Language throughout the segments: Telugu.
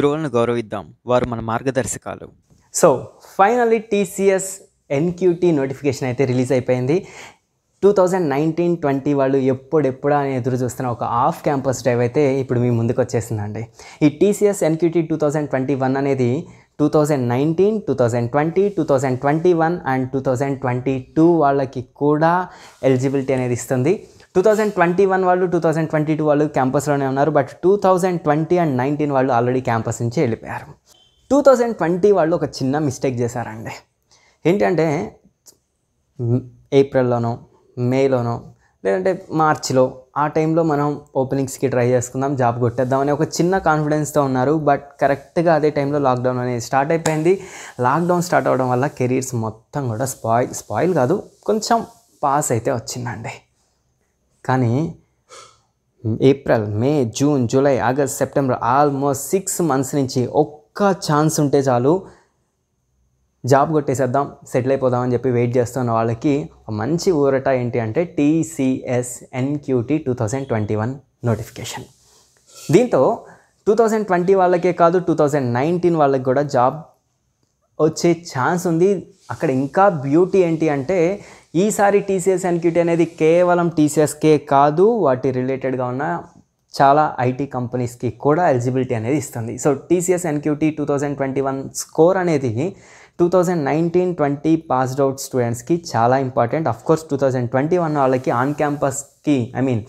గురువులను గౌరవిద్దాం. వారు మన మార్గదర్శకాలు. So finally TCS NQT notification అయితే రిలీజ్ అయిపోయింది. టూ థౌజండ్ నైన్టీన్ ట్వంటీ వాళ్ళు ఎప్పుడెప్పుడా అని ఎదురు చూస్తున్న ఒక ఆఫ్ క్యాంపస్ డ్రైవ్ అయితే ఇప్పుడు మీ ముందుకు వచ్చేసిందండి ఈ TCS NQT two thousand twenty one అనేది two thousand nineteen two thousand twenty two thousand twenty one and two thousand twenty two వాళ్ళకి కూడా ఎలిజిబిలిటీ అనేది ఇస్తుంది. టూ థౌజండ్ ట్వంటీ వన్ వాళ్ళు టూ థౌజండ్ ట్వంటీ టూ వాళ్ళు క్యాంపస్లోనే ఉన్నారు. But two thousand twenty and nineteen వాళ్ళు ఆల్రెడీ క్యాంపస్ నుంచి వెళ్ళిపోయారు. టూ థౌజండ్ ట్వంటీ వాళ్ళు ఒక చిన్న మిస్టేక్ చేశారండి. ఏంటంటే ఏప్రిల్లోనో మేలోనో లేదంటే మార్చిలో ఆ టైంలో మనం ఓపెనింగ్స్కి ట్రై చేసుకుందాం జాబ్ కొట్టేద్దాం అని ఒక చిన్న కాన్ఫిడెన్స్తో ఉన్నారు. బట్ కరెక్ట్గా అదే టైంలో లాక్డౌన్ అనేది స్టార్ట్ అయిపోయింది. లాక్డౌన్ స్టార్ట్ అవ్వడం వల్ల కెరీర్స్ మొత్తం కూడా స్పాయిల్ స్పాయిల్ కాదు కొంచెం పాస్ అయితే వచ్చిందండి. కానీ April May June July August September almost six months నుంచి ఒక్క ఛాన్స్ ఉంటే చాలు జాబ్ కొట్టేసేద్దాం సెటిల్ అయిపోదాం అని చెప్పి వెయిట్ చేస్తున్న వాళ్ళకి మంచి ఊరట ఏంటి అంటే TCS NQT two thousand twenty one notification. దీంతో టూ థౌజండ్ ట్వంటీ వాళ్ళకే కాదు టూ థౌజండ్ నైన్టీన్ వాళ్ళకి కూడా జాబ్ వచ్చే ఛాన్స్ ఉంది. అక్కడ ఇంకా బ్యూటీ ఏంటి అంటే ఈసారి టీసీఎస్ ఎన్క్యూటీ అనేది కేవలం టీసీఎస్కే కాదు వాటి రిలేటెడ్గా ఉన్న చాలా ఐటీ కంపెనీస్కి కూడా ఎలిజిబిలిటీ అనేది ఇస్తుంది. So TCS NQT two thousand twenty one score అనేది two thousand nineteen twenty passed out స్టూడెంట్స్కి చాలా important. Of course two thousand twenty one వాళ్ళకి ఆన్ క్యాంపస్కి ఐ మీన్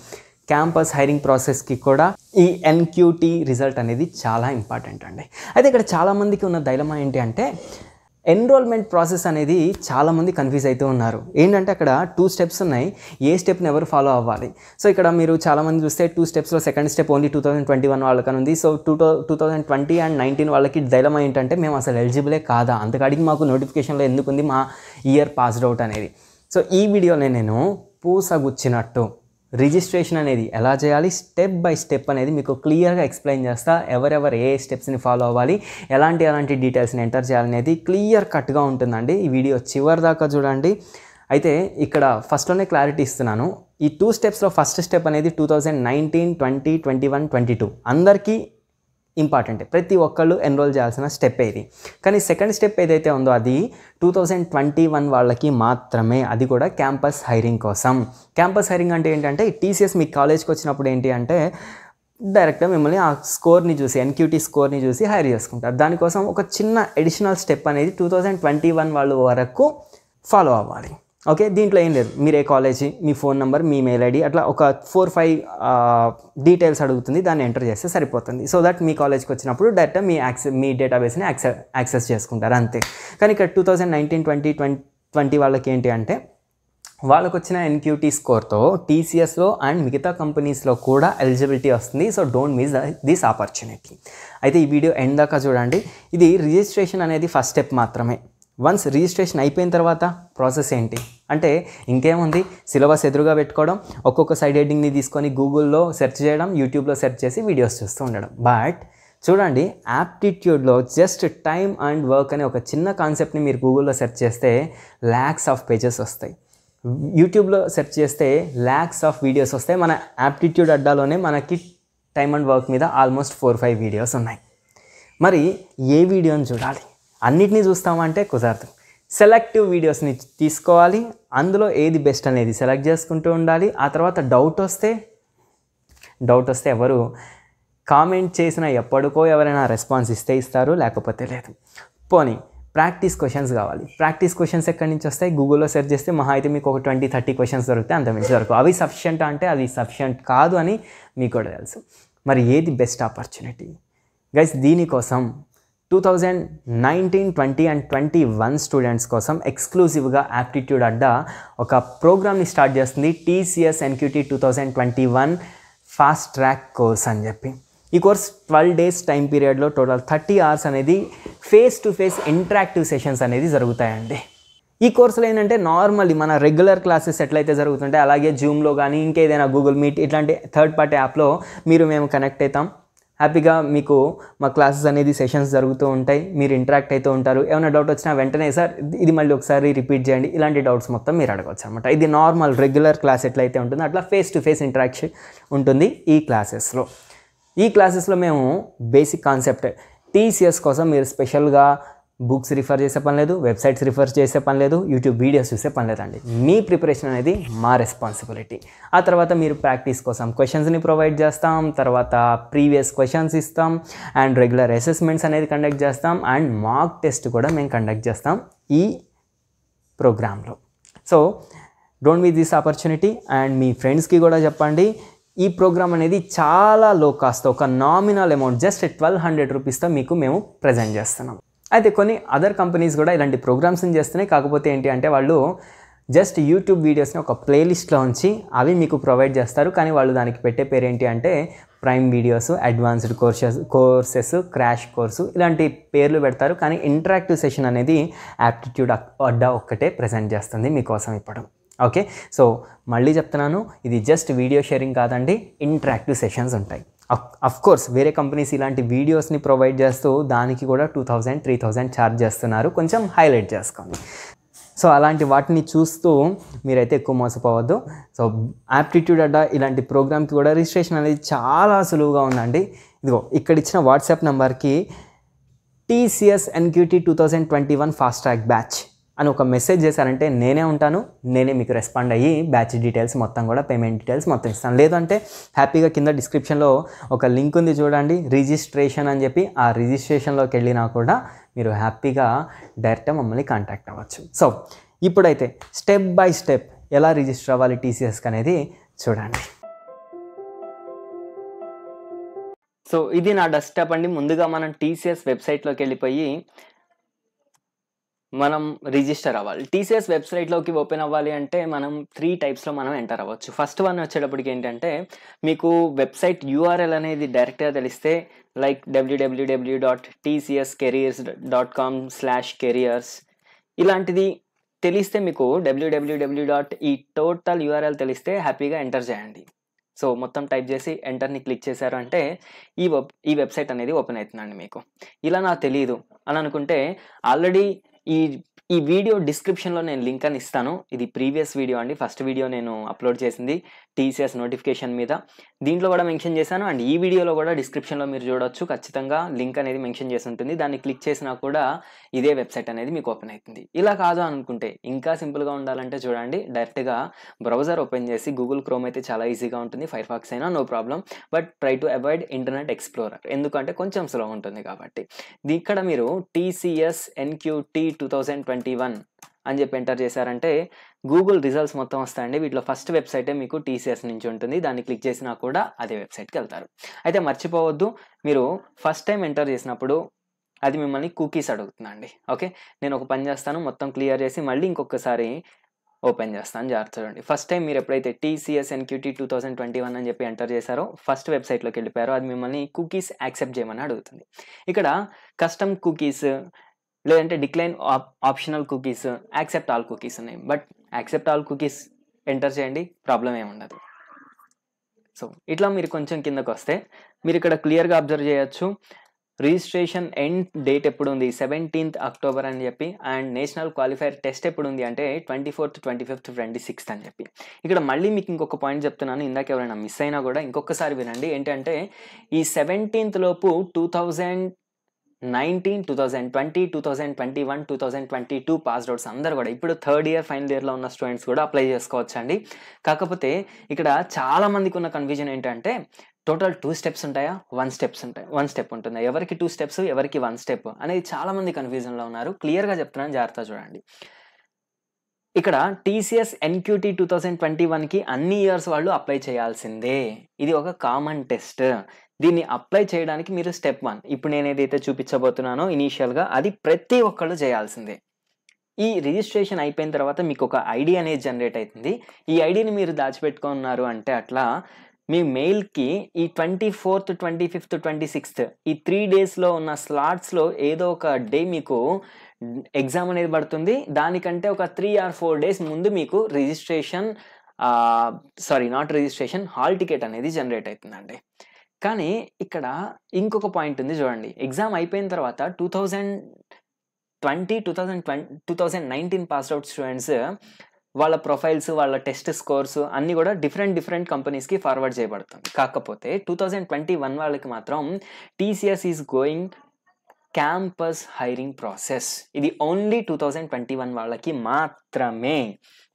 క్యాంపస్ హైరింగ్ ప్రాసెస్కి కూడా ఈ ఎన్క్యూటీ రిజల్ట్ అనేది చాలా ఇంపార్టెంట్ అండి. అయితే ఇక్కడ చాలామందికి ఉన్న దైలమా ఏంటి అంటే ఎన్రోల్మెంట్ ప్రాసెస్ అనేది చాలామంది కన్ఫ్యూజ్ అవుతూ ఉన్నారు. ఏంటంటే అక్కడ టూ స్టెప్స్ ఉన్నాయి ఏ స్టెప్ని ఎవరు ఫాలో అవ్వాలి. సో ఇక్కడ మీరు చాలామంది చూస్తే two స్టెప్స్లో second step only two thousand twenty one వాళ్ళకని ఉంది. So two two thousand twenty and nineteen వాళ్ళకి డైలమా ఏంటంటే మేము అసలు ఎలిజిబులే కాదా? అంతకాడికి మాకు నోటిఫికేషన్లో ఎందుకు ఉంది మా ఇయర్ పాస్డ్ అవుట్ అనేది. సో ఈ వీడియోలో నేను పూసగుచ్చినట్టు రిజిస్ట్రేషన్ అనేది ఎలా చేయాలి? స్టెప్ బై స్టెప్ అనేది మీకు క్లియర్గా ఎక్స్ప్లెయిన్ చేస్తా. ఎవరెవరు ఏ స్టెప్స్ని ఫాలో అవ్వాలి? ఎలాంటి ఎలాంటి డీటెయిల్స్ని ఎంటర్ చేయాలనేది క్లియర్ కట్గా ఉంటుందండి ఈ వీడియో చివరి దాకా చూడండి. అయితే ఇక్కడ ఫస్ట్లోనే క్లారిటీ ఇస్తున్నాను. ఈ టూ స్టెప్స్లో ఫస్ట్ స్టెప్ అనేది two thousand nineteen twenty twenty one twenty two అందరికీ ఇంపార్టెంట్. ప్రతి ఒక్కళ్ళు ఎన్రోల్ చేయాల్సిన స్టెప్ ఇది కానీ సెకండ్ స్టెప్ ఏదైతే ఉందో అది టూ థౌజండ్ ట్వంటీ వన్ వాళ్ళకి మాత్రమే. అది కూడా క్యాంపస్ హైరింగ్ కోసం. క్యాంపస్ హైరింగ్ అంటే ఏంటంటే టీసీఎస్ మీ కాలేజ్కి వచ్చినప్పుడు ఏంటి అంటే డైరెక్ట్గా మిమ్మల్ని ఆ స్కోర్ని చూసి ఎన్క్యూటీ స్కోర్ని చూసి హైర్ చేసుకుంటారు. దానికోసం ఒక చిన్న ఎడిషనల్ స్టెప్ అనేది టూ థౌజండ్ ట్వంటీ వన్ వాళ్ళ వరకు ఫాలో అవ్వాలి. ఓకే దీంట్లో ఏం లేదు. మీరు ఏ కాలేజీ మీ ఫోన్ నెంబర్ మీ మెయిల్ ఐడి అట్లా ఒక ఫోర్ ఫైవ్ డీటెయిల్స్ అడుగుతుంది దాన్ని ఎంటర్ చేస్తే సరిపోతుంది. సో దట్ మీ కాలేజ్కి వచ్చినప్పుడు డైరెక్ట్ మీ యాక్సెస్ మీ డేటాబేస్ని యాక్సెస్ యాక్సెస్ చేసుకుంటారు అంతే. కానీ ఇక్కడ two thousand nineteen twenty twenty twenty వాళ్ళకి ఏంటి అంటే వాళ్ళకు వచ్చిన ఎన్క్యూటీ స్కోర్తో టీసీఎస్లో అండ్ మిగతా కంపెనీస్లో కూడా ఎలిజిబిలిటీ వస్తుంది. So don't miss this opportunity. అయితే ఈ వీడియో ఎండ్ దాకా చూడండి. ఇది రిజిస్ట్రేషన్ అనేది ఫస్ట్ స్టెప్ మాత్రమే. వన్స్ రిజిస్ట్రేషన్ అయిపోయిన తర్వాత ప్రాసెస్ ఏంటి? అంటే ఇంకేముంది? సిలబస్ ఎదురుగా పెట్టుకోవడం ఒక్కొక్క సైడ్ హెడ్డింగ్ని తీసుకొని గూగుల్లో సెర్చ్ చేయడం యూట్యూబ్లో సెర్చ్ చేసి వీడియోస్ చూస్తూ ఉండడం. బట్ చూడండి యాప్టిట్యూడ్లో జస్ట్ టైం అండ్ వర్క్ అనే ఒక చిన్న కాన్సెప్ట్ని మీరు గూగుల్లో సెర్చ్ చేస్తే ల్యాక్స్ ఆఫ్ పేజెస్ వస్తాయి. యూట్యూబ్లో సెర్చ్ చేస్తే ల్యాక్స్ ఆఫ్ వీడియోస్ వస్తాయి. మన యాప్టిట్యూడ్ అడ్డాలోనే మనకి టైమ్ అండ్ వర్క్ మీద ఆల్మోస్ట్ ఫోర్ ఫైవ్ వీడియోస్ ఉన్నాయి. మరి ఏ వీడియోని చూడాలి? అన్నిటినీ చూస్తామంటే కుదరదు. సెలెక్టివ్ వీడియోస్ని తీసుకోవాలి. అందులో ఏది బెస్ట్ అనేది సెలెక్ట్ చేసుకుంటూ ఉండాలి. ఆ తర్వాత డౌట్ వస్తే డౌట్ వస్తే ఎవరు కామెంట్ చేసిన ఎప్పటికో ఎవరైనా రెస్పాన్స్ ఇస్తే ఇస్తారు లేకపోతే లేదు. పోనీ ప్రాక్టీస్ క్వశ్చన్స్ కావాలి. ప్రాక్టీస్ క్వశ్చన్స్ ఎక్కడి నుంచి వస్తాయి? గూగుల్లో సెర్చ్ చేస్తే మహా అయితే మీకు ఒక ట్వంటీ థర్టీ క్వశ్చన్స్ దొరికితే అంత మించి దొరకవు. అవి సఫిషియంట్ అంటే అది సఫిషియంట్ కాదు అని మీకు కూడా తెలుసు. మరి ఏది బెస్ట్ ఆపర్చునిటీ? గైస్ దీనికోసం two thousand nineteen twenty and twenty one students కోసం ఎక్స్క్లూజివ్గా యాప్టిట్యూడ్ అడ్డా ఒక ప్రోగ్రామ్ని స్టార్ట్ చేస్తుంది TCS NQT two thousand twenty one fast track course అని చెప్పి. ఈ కోర్స్ ట్వెల్వ్ డేస్ టైం పీరియడ్లో టోటల్ థర్టీ అవర్స్ అనేది face to face interactive sessions అనేది జరుగుతాయండి. ఈ కోర్సులో ఏంటంటే నార్మల్లీ మన రెగ్యులర్ క్లాసెస్ ఎట్లయితే జరుగుతుంటాయి అలాగే జూమ్లో కానీ ఇంకేదైనా గూగుల్ మీట్ ఇట్లాంటి థర్డ్ పార్టీ యాప్లో మీరు మేము కనెక్ట్ అవుతాం. హ్యాపీగా మీకు మా క్లాసెస్ అనేది సెషన్స్ జరుగుతూ ఉంటాయి మీరు ఇంటరాక్ట్ అవుతూ ఉంటారు. ఏమైనా డౌట్ వచ్చినా వెంటనే సార్ ఇది మళ్ళీ ఒకసారి రిపీట్ చేయండి. ఇలాంటి డౌట్స్ మొత్తం మీరు అడగవచ్చు అనమాట ఇది నార్మల్ రెగ్యులర్ క్లాస్ ఎట్లయితే ఉంటుందో అట్లా ఫేస్ టు ఫేస్ ఇంటరాక్షన్ ఉంటుంది ఈ క్లాసెస్లో ఈ క్లాసెస్లో మేము బేసిక్ కాన్సెప్ట్ టీసీఎస్ కోసం మీరు స్పెషల్గా బుక్స్ రిఫర్ చేసే పని లేదు వెబ్సైట్స్ రిఫర్ చేసే పని లేదు యూట్యూబ్ వీడియోస్ చూసే పని లేదండి. మీ ప్రిపరేషన్ అనేది మా రెస్పాన్సిబిలిటీ ఆ తర్వాత మీరు ప్రాక్టీస్ కోసం క్వశ్చన్స్ని ప్రొవైడ్ చేస్తాం తర్వాత ప్రీవియస్ క్వశ్చన్స్ ఇస్తాం అండ్ రెగ్యులర్ అసెస్మెంట్స్ అనేది కండక్ట్ చేస్తాం అండ్ మాక్ టెస్ట్ కూడా మేము కండక్ట్ చేస్తాం ఈ ప్రోగ్రాంలో so don't miss this opportunity and మీ ఫ్రెండ్స్కి కూడా చెప్పండి. ఈ ప్రోగ్రామ్ అనేది చాలా లో కాస్ట్ ఒక nominal amount just twelve hundred రూపీస్తో మీకు మేము ప్రజెంట్ చేస్తున్నాం. అయితే కొన్ని అదర్ కంపెనీస్ కూడా ఇలాంటి ప్రోగ్రామ్స్ని చేస్తున్నాయి. కాకపోతే ఏంటి అంటే వాళ్ళు జస్ట్ యూట్యూబ్ వీడియోస్ని ఒక ప్లేలిస్ట్లో ఉంచి అవి మీకు ప్రొవైడ్ చేస్తారు. కానీ వాళ్ళు దానికి పెట్టే పేరు ఏంటి అంటే prime videos advanced courses courses crash course ఇలాంటి పేర్లు పెడతారు. కానీ ఇంటరాక్టివ్ సెషన్ అనేది యాప్టిట్యూడ్ అడ్డా ఒక్కటే ప్రజెంట్ చేస్తుంది మీకోసం ఇప్పుడు ఓకే సో మళ్ళీ చెప్తున్నాను ఇది జస్ట్ వీడియో షేరింగ్ కాదండి ఇంటరాక్టివ్ సెషన్స్ ఉంటాయి. కోర్స్ వేరే కంపెనీస్ ఇలాంటి వీడియోస్ని ప్రొవైడ్ చేస్తూ దానికి కూడా two thousand three thousand charge చేస్తున్నారు. కొంచెం హైలైట్ చేసుకోండి. సో అలాంటి వాటిని చూస్తూ మీరైతే ఎక్కువ మోసపోవద్దు. సో యాప్టిట్యూడ్ అడ్డా ఇలాంటి ప్రోగ్రామ్కి కూడా రిజిస్ట్రేషన్ అనేది చాలా సులువుగా ఉందండి. ఇదిగో ఇక్కడ ఇచ్చిన వాట్సాప్ నెంబర్కి TCS NQT two thousand twenty one fast track batch అని ఒక మెసేజ్ చేశారంటే నేనే ఉంటాను నేనే మీకు రెస్పాండ్ అయ్యి బ్యాచ్ డీటెయిల్స్ మొత్తం కూడా పేమెంట్ డీటెయిల్స్ మొత్తం ఇస్తాను. లేదంటే హ్యాపీగా కింద డిస్క్రిప్షన్లో ఒక లింక్ ఉంది చూడండి రిజిస్ట్రేషన్ అని చెప్పి ఆ రిజిస్ట్రేషన్లోకి వెళ్ళినా కూడా మీరు హ్యాపీగా డైరెక్ట్గా మమ్మల్ని కాంటాక్ట్ అవ్వచ్చు. సో ఇప్పుడైతే స్టెప్ బై స్టెప్ ఎలా రిజిస్టర్ అవ్వాలి టీసీఎస్కి అనేది చూడండి. సో ఇది నా డెస్క్టాప్ అండి. ముందుగా మనం టీసీఎస్ వెబ్సైట్లోకి వెళ్ళిపోయి మనం రిజిస్టర్ అవ్వాలి. టీసీఎస్ వెబ్సైట్లోకి ఓపెన్ అవ్వాలి అంటే మనం త్రీ టైప్స్లో మనం ఎంటర్ అవ్వచ్చు. ఫస్ట్ వన్ వచ్చేటప్పటికి ఏంటంటే మీకు వెబ్సైట్ యూఆర్ఎల్ అనేది డైరెక్ట్గా తెలిస్తే like WWW dot TCS careers dot com slash careers ఇలాంటిది తెలిస్తే మీకు డబ్ల్యూడబ్ల్యూడబ్ల్యూ డాట్ ఈ టోటల్ యూఆర్ఎల్ తెలిస్తే హ్యాపీగా ఎంటర్ చేయండి. సో మొత్తం టైప్ చేసి ఎంటర్ని క్లిక్ చేశారు అంటే ఈ వెబ్ ఈ వెబ్సైట్ అనేది ఓపెన్ అవుతుందండి మీకు. ఇలా నాకు తెలియదు అని అనుకుంటే ఆల్రెడీ ఈ ఈ వీడియో డిస్క్రిప్షన్లో నేను లింక్ అని ఇస్తాను. ఇది ప్రీవియస్ వీడియో అండి. ఫస్ట్ వీడియో నేను అప్లోడ్ చేసింది టీసీఎస్ నోటిఫికేషన్ మీద. దీంట్లో కూడా మెన్షన్ చేశాను అండ్ ఈ వీడియోలో కూడా డిస్క్రిప్షన్లో మీరు చూడొచ్చు. ఖచ్చితంగా లింక్ అనేది మెన్షన్ చేసి ఉంటుంది. దాన్ని క్లిక్ చేసినా కూడా ఇదే వెబ్సైట్ అనేది మీకు ఓపెన్ అవుతుంది. ఇలా కాదు అనుకుంటే ఇంకా సింపుల్గా ఉండాలంటే చూడండి. డైరెక్ట్గా బ్రౌజర్ ఓపెన్ చేసి గూగుల్ క్రోమ్ అయితే చాలా ఈజీగా ఉంటుంది. ఫైర్ ఫాక్స్ అయినా no problem but try to avoid internet explorer ఎందుకంటే కొంచెం స్లో ఉంటుంది కాబట్టి. ఇక్కడ మీరు TCS NQT two thousand twenty one అని చెప్పి ఎంటర్ చేశారంటే గూగుల్ రిజల్ట్స్ మొత్తం వస్తాయండి. వీటిలో ఫస్ట్ వెబ్సైటే మీకు టీసీఎస్ నుంచి ఉంటుంది. దాన్ని క్లిక్ చేసినా కూడా అదే వెబ్సైట్కి వెళ్తారు. అయితే మర్చిపోవద్దు మీరు ఫస్ట్ టైం ఎంటర్ చేసినప్పుడు అది మిమ్మల్ని కుకీస్ అడుగుతుందండి ఓకే? నేను ఒక పని చేస్తాను మొత్తం క్లియర్ చేసి మళ్ళీ ఇంకొకసారి ఓపెన్ చేస్తాను. జాగ్రత్త చూడండి. ఫస్ట్ టైం మీరు ఎప్పుడైతే TCS NQT two thousand twenty one అని చెప్పి ఎంటర్ చేశారో ఫస్ట్ వెబ్సైట్లోకి వెళ్ళిపోయారో అది మిమ్మల్ని కుకీస్ యాక్సెప్ట్ చేయమని అడుగుతుంది. ఇక్కడ కస్టమ్ కుకీస్ లేదంటే decline optional cookies accept all cookies ఉన్నాయి. But accept all cookies enter చేయండి ప్రాబ్లం ఏమి ఉండదు. సో ఇట్లా మీరు కొంచెం కిందకు వస్తే మీరు ఇక్కడ క్లియర్గా అబ్జర్వ్ చేయొచ్చు. రిజిస్ట్రేషన్ ఎండ్ డేట్ ఎప్పుడు ఉంది సెవెంటీన్త్ అక్టోబర్ అని చెప్పి అండ్ నేషనల్ క్వాలిఫైర్ టెస్ట్ ఎప్పుడు ఉంది అంటే twenty fourth twenty fifth twenty sixth అని చెప్పి. ఇక్కడ మళ్ళీ మీకు ఇంకొక పాయింట్ చెప్తున్నాను. ఇందాక ఎవరైనా మిస్ అయినా కూడా ఇంకొకసారి వినండి. ఏంటంటే ఈ సెవెంటీన్త్ లోపు two thousand nineteen two thousand twenty two thousand twenty one two thousand twenty two pass outs అందరు కూడా. ఇప్పుడు థర్డ్ ఇయర్ ఫైనల్ ఇయర్లో ఉన్న స్టూడెంట్స్ కూడా అప్లై చేసుకోవచ్చు అండి కాకపోతే ఇక్కడ చాలా మందికి ఉన్న కన్ఫ్యూజన్ ఏంటంటే టోటల్ టూ స్టెప్స్ ఉంటాయా? వన్ స్టెప్స్ ఉంటాయి. వన్ స్టెప్ ఉంటుందా. ఎవరికి టూ స్టెప్స్ ఎవరికి వన్ స్టెప్ అనేది చాలా మంది కన్ఫ్యూజన్లో ఉన్నారు. క్లియర్గా చెప్తున్నాను జాగ్రత్త చూడండి. ఇక్కడ TCS NQT two thousand twenty వన్కి అన్ని ఇయర్స్ వాళ్ళు అప్లై చేయాల్సిందే. ఇది ఒక కామన్ టెస్ట్. దీన్ని అప్లై చేయడానికి మీరు స్టెప్ వన్ ఇప్పుడు నేను ఏదైతే చూపించబోతున్నానో ఇనీషియల్గా అది ప్రతి ఒక్కళ్ళు చేయాల్సిందే. ఈ రిజిస్ట్రేషన్ అయిపోయిన తర్వాత మీకు ఒక ఐడి అనేది జనరేట్ అవుతుంది. ఈ ఐడిని మీరు దాచిపెట్టుకున్నారు అంటే అట్లా మీ మెయిల్కి ఈ twenty fourth twenty fifth twenty sixth ఈ త్రీ డేస్లో ఉన్న స్లాట్స్లో ఏదో ఒక డే మీకు ఎగ్జామ్ అనేది పడుతుంది. దానికంటే ఒక త్రీ ఆర్ ఫోర్ డేస్ ముందు మీకు registration sorry not registration hall ticket అనేది జనరేట్ అవుతుందండి. కానీ ఇక్కడ ఇంకొక పాయింట్ ఉంది చూడండి. ఎగ్జామ్ అయిపోయిన తర్వాత two thousand twenty two thousand twenty two thousand nineteen pass out students వాళ్ళ ప్రొఫైల్స్ వాళ్ళ టెస్ట్ స్కోర్స్ అన్నీ కూడా డిఫరెంట్ డిఫరెంట్ కంపెనీస్కి ఫార్వర్డ్ చేయబడతాం. కాకపోతే టూ థౌజండ్ ట్వంటీ వన్ వాళ్ళకి మాత్రం TCS is going campus hiring process ఇది only two thousand twenty one వాళ్ళకి మాత్రమే.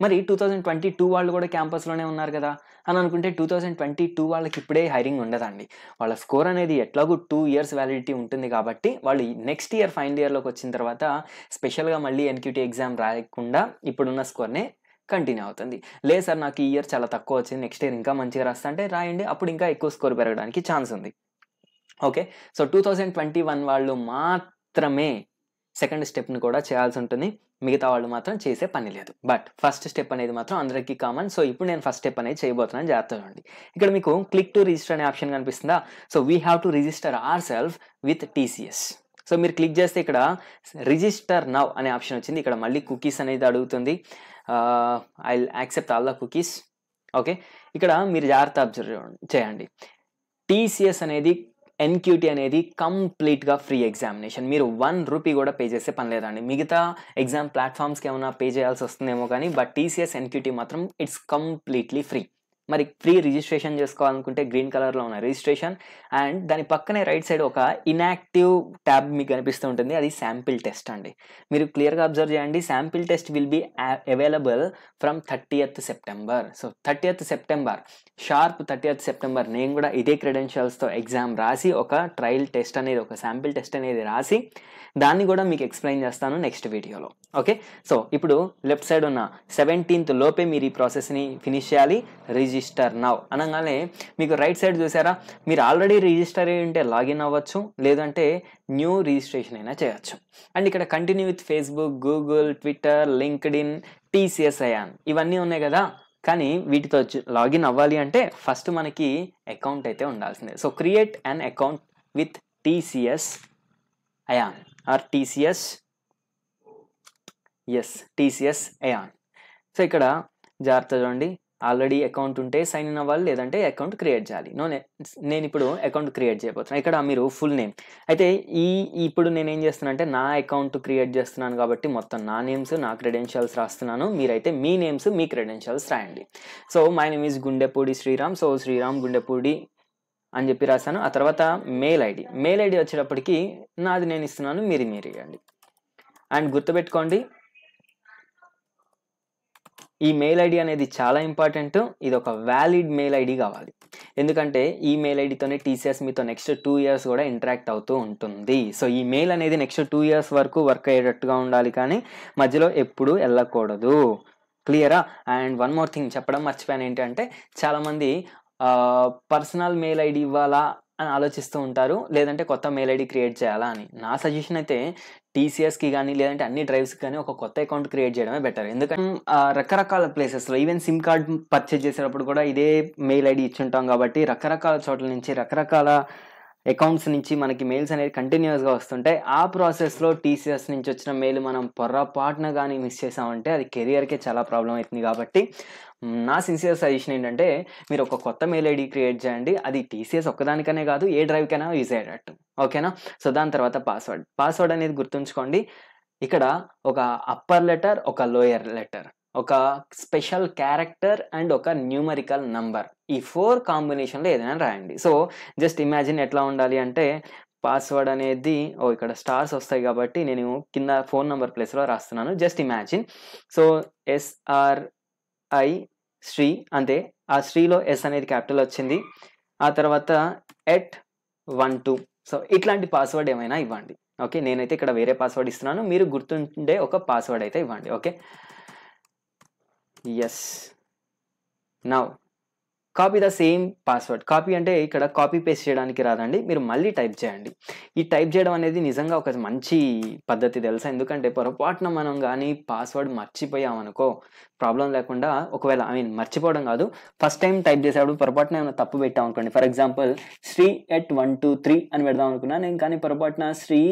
మరి టూ థౌజండ్ ట్వంటీ టూ వాళ్ళు కూడా క్యాంపస్లోనే ఉన్నారు కదా. అని అనుకుంటే టూ థౌజండ్ ట్వంటీ టూ వాళ్ళకి ఇప్పుడే హైరింగ్ ఉండదండి. వాళ్ళ స్కోర్ అనేది ఎట్లాగూ టూ ఇయర్స్ వ్యాలిడిటీ ఉంటుంది కాబట్టి వాళ్ళు నెక్స్ట్ ఇయర్ ఫైనల్ ఇయర్లోకి వచ్చిన తర్వాత స్పెషల్గా మళ్ళీ ఎన్క్యూటీ ఎగ్జామ్ రాయకుండా ఇప్పుడున్న స్కోర్నే కంటిన్యూ అవుతుంది. లేదు సార్ నాకు ఈ ఇయర్ చాలా తక్కువ వచ్చింది నెక్స్ట్ ఇయర్ ఇంకా మంచిగా రాస్తా అంటే రాయండి అప్పుడు ఇంకా ఎక్కువ స్కోర్ పెరగడానికి ఛాన్స్ ఉంది. Okay so two thousand twenty one వాళ్ళు మాత్రమే సెకండ్ స్టెప్ని కూడా చేయాల్సి ఉంటుంది. మిగతా వాళ్ళు మాత్రం చేసే పని లేదు. బట్ ఫస్ట్ స్టెప్ అనేది మాత్రం అందరికీ కామన్ సో ఇప్పుడు నేను ఫస్ట్ స్టెప్ అనేది చేయబోతున్నాను. జాగ్రత్త చూడండి ఇక్కడ మీకు క్లిక్ టు రిజిస్టర్ అనే ఆప్షన్ కనిపిస్తుందా? So we have to register ourselves with TCS so మీరు క్లిక్ చేస్తే ఇక్కడ రిజిస్టర్ నవ్ అనే ఆప్షన్ వచ్చింది. ఇక్కడ మళ్ళీ కుకీస్ అనేది అడుగుతుంది. I accept all the cookies okay ఇక్కడ మీరు జాగ్రత్త అబ్జర్వ్ చేయండి. టీసీఎస్ అనేది ఎన్క్యూటీ అనేది కంప్లీట్గా ఫ్రీ ఎగ్జామినేషన్ మీరు వన్ రూపీ కూడా పే చేసే పని లేదండి. మిగతా ఎగ్జామ్ ప్లాట్ఫామ్స్కి ఏమైనా పే చేయాల్సి వస్తుందేమో కానీ బట్ టీసీఎస్ ఎన్క్యూటీ మాత్రం ఇట్స్ కంప్లీట్లీ ఫ్రీ మరి ఫ్రీ రిజిస్ట్రేషన్ చేసుకోవాలనుకుంటే గ్రీన్ కలర్లో ఉన్న రిజిస్ట్రేషన్. అండ్ దాని పక్కనే రైట్ సైడ్ ఒక ఇన్యాక్టివ్ ట్యాబ్ మీకు కనిపిస్తూ ఉంటుంది. అది శాంపిల్ టెస్ట్ అండి. మీరు క్లియర్గా అబ్జర్వ్ చేయండి. Sample test will be available from thirtieth September. So thirtieth September sharp thirtieth September నేను కూడా ఇదే క్రెడెన్షియల్స్తో ఎగ్జామ్ రాసి ఒక ట్రయల్ టెస్ట్ అనేది ఒక శాంపిల్ టెస్ట్ అనేది రాసి దాన్ని కూడా మీకు ఎక్స్ప్లెయిన్ చేస్తాను నెక్స్ట్ వీడియోలో. ఓకే? సో ఇప్పుడు లెఫ్ట్ సైడ్ ఉన్న సెవెంటీన్త్ లోపే మీరు ఈ ప్రాసెస్ని ఫినిష్ చేయాలి. రిజిస్టర్ నవ్ అనగానే మీకు రైట్ సైడ్ చూసారా? మీరు ఆల్రెడీ రిజిస్టర్ అయ్యి ఉంటే లాగిన్ అవ్వచ్చు లేదంటే న్యూ రిజిస్ట్రేషన్ అయినా చేయొచ్చు. అండ్ ఇక్కడ continue with Facebook Google Twitter linked TCS iON ఇవన్నీ ఉన్నాయి కదా? కానీ వీటితో లాగిన్ అవ్వాలి అంటే ఫస్ట్ మనకి అకౌంట్ అయితే ఉండాల్సిందే. So create an account with TCS iON or TCS S TCS iON so ఇక్కడ జాగ్రత్త చూడండి. ఆల్రెడీ అకౌంట్ ఉంటే సైన్ ఇన్ అవ్వాలి లేదంటే అకౌంట్ క్రియేట్ చేయాలి. నో నేను ఇప్పుడు అకౌంట్ క్రియేట్ చేయబోతున్నాను ఇక్కడ మీరు ఫుల్ నేమ్. అయితే ఈ ఇప్పుడు నేను ఏం చేస్తున్నాను అంటే నా అకౌంట్ క్రియేట్ చేస్తున్నాను కాబట్టి మొత్తం నా నేమ్స్ నా క్రెడెన్షియల్స్ రాస్తున్నాను. మీరైతే మీ నేమ్స్ మీ క్రెడెన్షియల్స్ రాయండి. So my name is Gundepudi Sriram. So Sriram Gundepudi అని చెప్పి రాశాను. ఆ తర్వాత మెయిల్ ఐడి. మెయిల్ ఐడి వచ్చేటప్పటికి నాది నేను ఇస్తున్నాను మీరు మీరు ఇవ్వండి. అండ్ గుర్తుపెట్టుకోండి ఈ మెయిల్ ఐడి అనేది చాలా ఇంపార్టెంట్. ఇది ఒక వ్యాలిడ్ మెయిల్ ఐడి కావాలి. ఎందుకంటే ఈ మెయిల్ ఐడితోనే టీసీఎస్ మీతో నెక్స్ట్ టూ ఇయర్స్ కూడా ఇంటరాక్ట్ అవుతూ ఉంటుంది. సో ఈ మెయిల్ అనేది నెక్స్ట్ టూ ఇయర్స్ వరకు వర్క్ అయ్యేటట్టుగా ఉండాలి కానీ మధ్యలో ఎప్పుడూ వెళ్ళకూడదు క్లియరా? అండ్ వన్ మోర్ థింగ్ చెప్పడం మర్చిపోయాను ఏంటంటే చాలామంది పర్సనల్ మెయిల్ ఐడి ఇవ్వాలా? అని ఆలోచిస్తూ ఉంటారు. లేదంటే కొత్త మెయిల్ ఐడి క్రియేట్ చేయాలా అని. నా సజెషన్ అయితే టీసీఎస్కి కానీ లేదంటే అన్ని డ్రైవ్స్కి కానీ ఒక కొత్త అకౌంట్ క్రియేట్ చేయడమే బెటర్. ఎందుకంటే రకరకాల ప్లేసెస్లో ఈవెన్ సిమ్ కార్డ్ పర్చేజ్ చేసేటప్పుడు కూడా ఇదే మెయిల్ ఐడి ఇచ్చుంటాం కాబట్టి రకరకాల చోట్ల నుంచి రకరకాల అకౌంట్స్ నుంచి మనకి మెయిల్స్ అనేది కంటిన్యూస్గా వస్తుంటాయి ఆ ప్రాసెస్లో టీసీఎస్ నుంచి వచ్చిన మెయిల్ మనం పొర్రపాటున కానీ మిస్ చేసామంటే అది కెరియర్కే చాలా ప్రాబ్లం అవుతుంది కాబట్టి నా సిన్సియర్ సజెషన్ ఏంటంటే మీరు ఒక కొత్త మెయిల్ ఐడి క్రియేట్ చేయండి. అది టీసీఎస్ ఒక్కదానికనే కాదు ఏ డ్రైవ్కైనా యూజ్ అయ్యేటట్టు. ఓకేనా సో దాని తర్వాత పాస్వర్డ్ పాస్వర్డ్ అనేది గుర్తుంచుకోండి. ఇక్కడ ఒక అప్పర్ లెటర్ ఒక లోయర్ లెటర్ ఒక స్పెషల్ క్యారెక్టర్ అండ్ ఒక న్యూమరికల్ నంబర్ ఈ ఫోర్ కాంబినేషన్లో ఏదైనా రాయండి. సో జస్ట్ ఇమాజిన్ ఎట్లా ఉండాలి అంటే పాస్వర్డ్ అనేది ఓ ఇక్కడ స్టార్స్ వస్తాయి కాబట్టి నేను కింద ఫోన్ నెంబర్ ప్లేస్లో రాస్తున్నాను. Just imagine so I Sri అంతే ఆ శ్రీలో ఎస్ అనేది క్యాపిటల్ వచ్చింది. ఆ తర్వాత ఎట్ వన్ టూ. సో ఇట్లాంటి పాస్వర్డ్ ఏమైనా ఇవ్వండి. ఓకే నేనైతే ఇక్కడ వేరే పాస్వర్డ్ ఇస్తున్నాను. మీరు గుర్తుండే ఒక పాస్వర్డ్ అయితే ఇవ్వండి. Okay. Yes now copy the same password copy అంటే ఇక్కడ కాపీ పేస్ట్ చేయడానికి రాదండి. మీరు మళ్ళీ టైప్ చేయండి. ఈ టైప్ చేయడం అనేది నిజంగా ఒక మంచి పద్ధతి తెలుసా? ఎందుకంటే పొరపాటున మనం కానీ పాస్వర్డ్ మర్చిపోయామనుకో ప్రాబ్లం లేకుండా ఒకవేళ ఐ మీన్ మర్చిపోవడం కాదు ఫస్ట్ టైం టైప్ చేసేటప్పుడు పొరపాటున ఏమైనా తప్పు పెట్టాం అనుకోండి. For example Sri at one two three అని పెడదాం అనుకున్నా నేను కానీ పొరపాటున శ్రీ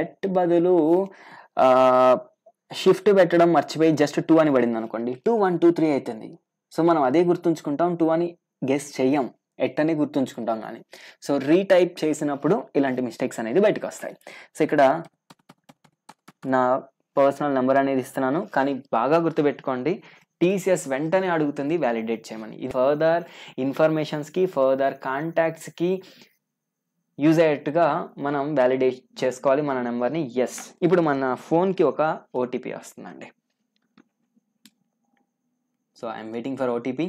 ఎట్ బదులు షిఫ్ట్ పెట్టడం మర్చిపోయి జస్ట్ టూ అని పడింది అనుకోండి. టూ వన్ టూ త్రీ అవుతుంది సో మనం అదే గుర్తుంచుకుంటాం టూ అని గెస్ చెయ్యం. ఎట్ అని గుర్తుంచుకుంటాం కానీ సో రీటైప్ చేసినప్పుడు ఇలాంటి మిస్టేక్స్ అనేది బయటకు వస్తాయి. సో ఇక్కడ నా పర్సనల్ నెంబర్ అనేది ఇస్తున్నాను. కానీ బాగా గుర్తుపెట్టుకోండి టీసీఎస్ వెంటనే అడుగుతుంది వ్యాలిడేట్ చేయమని. ఫర్దర్ ఇన్ఫర్మేషన్స్కి ఫర్దర్ కాంటాక్ట్స్కి యూజ్ అయ్యేట్టుగా మనం వ్యాలిడేట్ చేసుకోవాలి మన నెంబర్ని ఎస్ ఇప్పుడు మన ఫోన్కి ఒక ఓటీపీ వస్తుందండి. So I'm waiting for OTP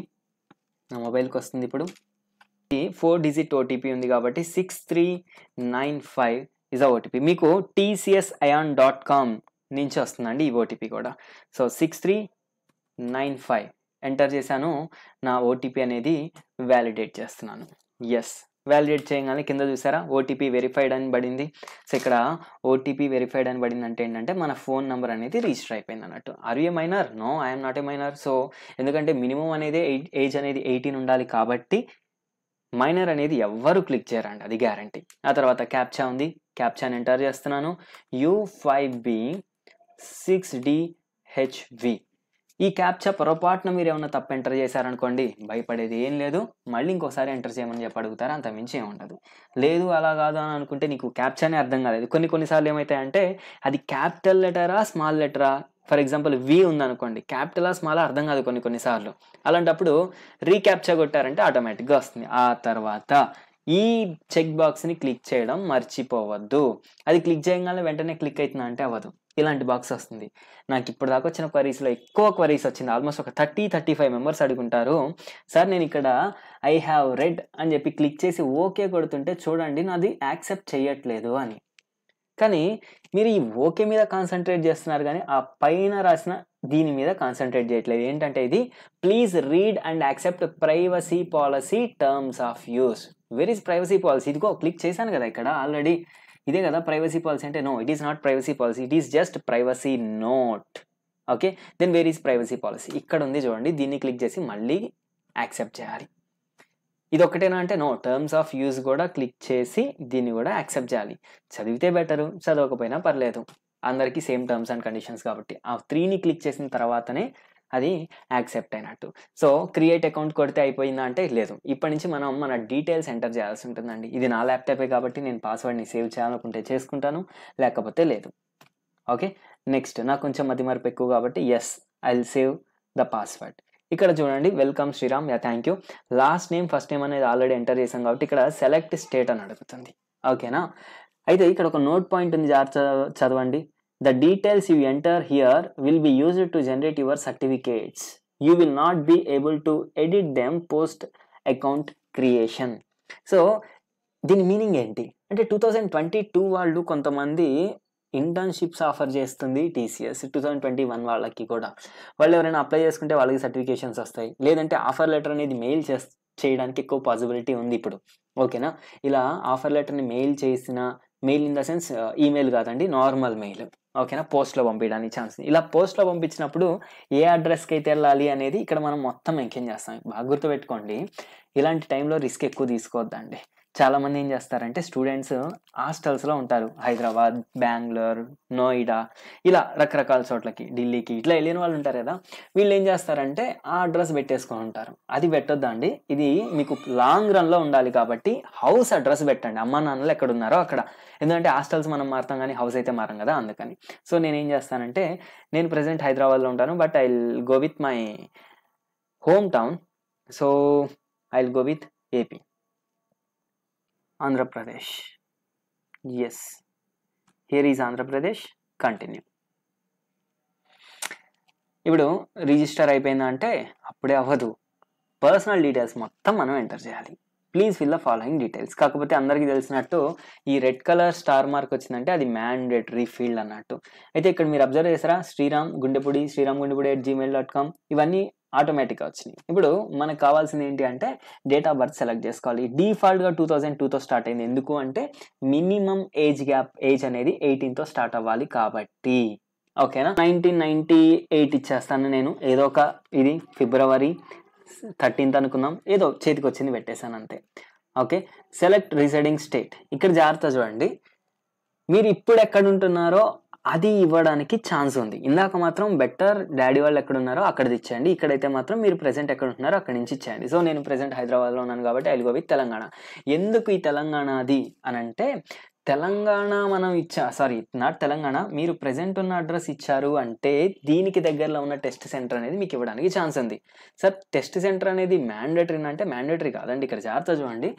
నా మొబైల్కి వస్తుంది ఇప్పుడు. ఫోర్ డిజిట్ ఓటీపీ ఉంది కాబట్టి six three nine five is a OTP మీకు టీసీఎస్ అయాన్ డాట్ కామ్ నుంచి వస్తుందండి ఈ ఓటీపీ కూడా. So six three nine five enter చేశాను. నా ఓటీపీ అనేది వ్యాలిడేట్ చేస్తున్నాను. ఎస్ వ్యాలిడేట్ చేయగానే కింద చూసారా? ఓటీపీ వెరిఫైడ్ అని పడింది. సో ఇక్కడ ఓటీపీ వెరిఫైడ్ అని పడింది అంటే ఏంటంటే మన ఫోన్ నెంబర్ అనేది రిజిస్టర్ అయిపోయింది అన్నట్టు. Are a minor no I'm not a minor so ఎందుకంటే మినిమం అనేది ఏజ్ అనేది ఎయిటీన్ ఉండాలి కాబట్టి మైనర్ అనేది ఎవ్వరు క్లిక్ చేయరండి అది గ్యారంటీ ఆ తర్వాత క్యాప్చా ఉంది. క్యాప్చాని ఎంటర్ చేస్తున్నాను. U five B six D H V ఈ క్యాప్చా పొరపాటున మీరు ఏమైనా తప్పు ఎంటర్ చేశారనుకోండి భయపడేది ఏం లేదు. మళ్ళీ ఇంకోసారి ఎంటర్ చేయమని చెప్పి అడుగుతారు? అంత మించి ఏమి ఉండదు. లేదు అలా కాదు అని అనుకుంటే నీకు క్యాప్చానే అర్థం కాలేదు. కొన్ని కొన్నిసార్లు ఏమవుతాయంటే అది క్యాపిటల్ లెటరా స్మాల్ లెటరా? ఫర్ ఎగ్జాంపుల్ వి ఉందనుకోండి క్యాపిటల్ స్మాల్ అర్థం కాదు కొన్ని కొన్నిసార్లు. అలాంటప్పుడు రీక్యాప్చా కొట్టారంటే ఆటోమేటిక్గా వస్తుంది. ఆ తర్వాత ఈ చెక్ బాక్స్ని క్లిక్ చేయడం మర్చిపోవద్దు. అది క్లిక్ చేయగానే వెంటనే క్లిక్ అవుతుందంటే అవ్వదు. ఇలాంటి బాక్స్ వస్తుంది. నాకు ఇప్పుడు దాకా వచ్చిన క్వరీస్లో ఎక్కువ క్వరీస్ వచ్చింది. ఆల్మోస్ట్ ఒక థర్టీ థర్టీ ఫైవ్ మెంబర్స్ అడుగుంటారు. సార్ నేను ఇక్కడ ఐ హ్యావ్ రెడ్ అని చెప్పి క్లిక్ చేసి ఓకే కొడుతుంటే చూడండి నాది యాక్సెప్ట్ చేయట్లేదు అని. కానీ మీరు ఈ ఓకే మీద కాన్సన్ట్రేట్ చేస్తున్నారు కానీ ఆ పైన రాసిన దీని మీద కాన్సన్ట్రేట్ చేయట్లేదు. ఏంటంటే ఇది please read and accept privacy policy terms of use where is privacy policy ఇదిగో క్లిక్ చేశాను కదా ఇక్కడ ఆల్రెడీ ఇదే కదా ప్రైవసీ పాలసీ అంటే no it is not privacy policy it is just privacy note okay then where is privacy policy ఇక్కడ ఉంది చూడండి దీన్ని క్లిక్ చేసి మళ్ళీ యాక్సెప్ట్ చేయాలి. ఇది ఒకటేనా అంటే నో టర్మ్స్ ఆఫ్ యూజ్ కూడా క్లిక్ చేసి దీన్ని కూడా యాక్సెప్ట్ చేయాలి. చదివితే బెటరు చదవకపోయినా పర్లేదు. అందరికీ సేమ్ టర్మ్స్ అండ్ కండిషన్స్ కాబట్టి ఆ త్రీని క్లిక్ చేసిన తర్వాతనే అది యాక్సెప్ట్ అయినట్టు. సో క్రియేట్ అకౌంట్ కొడితే అయిపోయిందా అంటే లేదు. ఇప్పటి నుంచి మనం మన డీటెయిల్స్ ఎంటర్ చేయాల్సి ఉంటుందండి. ఇది నా ల్యాప్టాపే కాబట్టి నేను పాస్వర్డ్ని సేవ్ చేయాలనుకుంటే చేసుకుంటాను లేకపోతే లేదు. ఓకే? నెక్స్ట్ నాకు కొంచెం మతి మరపు ఎక్కువ కాబట్టి yes I will save the password ఇక్కడ చూడండి welcome Sriram yeah thank you last name first name అనేది ఆల్రెడీ ఎంటర్ చేసాం కాబట్టి ఇక్కడ సెలెక్ట్ స్టేట్ అని అడుగుతుంది. ఓకేనా? అయితే ఇక్కడ ఒక నోట్ పాయింట్ ఉంది జాగ్రత్త చదవండి. The details you enter here will be used to generate your certificates you will not be able to edit them post account creation so దీని మీనింగ్ ఏంటి? అంటే టూ థౌజండ్ ట్వంటీ టూ వాళ్ళు కొంతమంది ఇంటర్న్షిప్స్ ఆఫర్ చేస్తుంది TCS two thousand twenty one వాళ్ళకి కూడా. వాళ్ళు ఎవరైనా అప్లై చేసుకుంటే వాళ్ళకి సర్టిఫికేషన్స్ వస్తాయి. లేదంటే ఆఫర్ లెటర్ అనేది మెయిల్ చేస్ చేయడానికి ఎక్కువ పాసిబిలిటీ ఉంది ఇప్పుడు. ఓకేనా ఇలా ఆఫర్ లెటర్ని మెయిల్ చేసిన mail in the sense email కాదండి నార్మల్ మెయిల్ ఓకేనా పోస్ట్లో పంపించడానికి ఛాన్స్ ఇలా పోస్ట్లో పంపించినప్పుడు ఏ అడ్రస్కి అయితే వెళ్ళాలి అనేది ఇక్కడ మనం మొత్తం మెన్షన్ చేస్తాం. బాగా గుర్తుపెట్టుకోండి. ఇలాంటి టైంలో రిస్క్ ఎక్కువ తీసుకోవద్దండి. చాలా మంది ఏం చేస్తారంటే స్టూడెంట్స్ హాస్టల్స్లో ఉంటారు. హైదరాబాద్ బెంగళూరు నోయిడా ఇలా రకరకాల చోట్లకి ఢిల్లీకి ఇట్లా వెళ్ళిన వాళ్ళు ఉంటారు కదా. వీళ్ళు ఏం చేస్తారంటే ఆ అడ్రస్ పెట్టేసుకొని ఉంటారు. అది పెట్టొద్దండి ఇది మీకు లాంగ్ రన్లో ఉండాలి కాబట్టి హౌస్ అడ్రస్ పెట్టండి. అమ్మ నాన్నలు ఎక్కడ ఉన్నారో అక్కడ. ఎందుకంటే హాస్టల్స్ మనం మారుతాం కానీ హౌస్ అయితే మారం కదా అందుకని. సో నేను ఏం చేస్తానంటే నేను ప్రజెంట్ హైదరాబాద్లో ఉంటాను. But I go with my home town. So I go with AP. Andhra Pradesh. Yes here is Andhra Pradesh. Continue ఇప్పుడు రిజిస్టర్ అయిపోయిందా అంటే అప్పుడే అవ్వదు. పర్సనల్ డీటెయిల్స్ మొత్తం మనం ఎంటర్ చేయాలి. Please fill the following details కాకపోతే అందరికీ తెలిసినట్టు ఈ రెడ్ కలర్ స్టార్ మార్క్ వచ్చిందంటే అది మ్యాండేటరీ ఫీల్డ్ అన్నట్టు. అయితే ఇక్కడ మీరు అబ్జర్వ్ చేసారా Sriram Gundepudi Sriram Gundepudi at Gmail dot com ఇవన్నీ ఆటోమేటిక్గా వచ్చినాయి. ఇప్పుడు మనకు కావాల్సింది ఏంటి అంటే డేట్ ఆఫ్ బర్త్ సెలెక్ట్ చేసుకోవాలి. డిఫాల్ట్గా టూ థౌజండ్ టూతో స్టార్ట్ అయింది. ఎందుకు అంటే మినిమం ఏజ్ గ్యాప్ ఏజ్ అనేది ఎయిటీన్తో స్టార్ట్ అవ్వాలి కాబట్టి. ఓకేనా? నైన్టీన్ నైన్టీ ఎయిట్ ఇచ్చేస్తాను నేను. ఏదో ఒక ఇది ఫిబ్రవరి థర్టీన్త్ అనుకుందాం. ఏదో చేతికి వచ్చింది పెట్టేశాను అంతే. ఓకే? Select residing state. ఇక్కడ జాగ్రత్త చూడండి. మీరు ఇప్పుడు ఎక్కడ ఉంటున్నారో అది ఇవ్వడానికి ఛాన్స్ ఉంది. ఇందాక మాత్రం బెటర్ డాడీ వాళ్ళు ఎక్కడ ఉన్నారో అక్కడ ఇచ్చేయండి. ఇక్కడైతే మాత్రం మీరు ప్రెసెంట్ ఎక్కడ ఉంటున్నారో అక్కడి నుంచి ఇచ్చేయండి. సో నేను ప్రెసెంట్ హైదరాబాద్లో ఉన్నాను కాబట్టి ఐ గో విత్ తెలంగాణ. ఎందుకు ఈ తెలంగాణ అది అని అంటే తెలంగాణ మనం ఇచ్చా సారీ నాట్ తెలంగాణ మీరు ప్రెసెంట్ ఉన్న అడ్రస్ ఇచ్చారు అంటే దీనికి దగ్గరలో ఉన్న టెస్ట్ సెంటర్ అనేది మీకు ఇవ్వడానికి ఛాన్స్ ఉంది. సార్ టెస్ట్ సెంటర్ అనేది మ్యాండేటరీ అంటే మ్యాండేటరీ కాదండి. ఇక్కడ జాగ్రత్త చూడండి.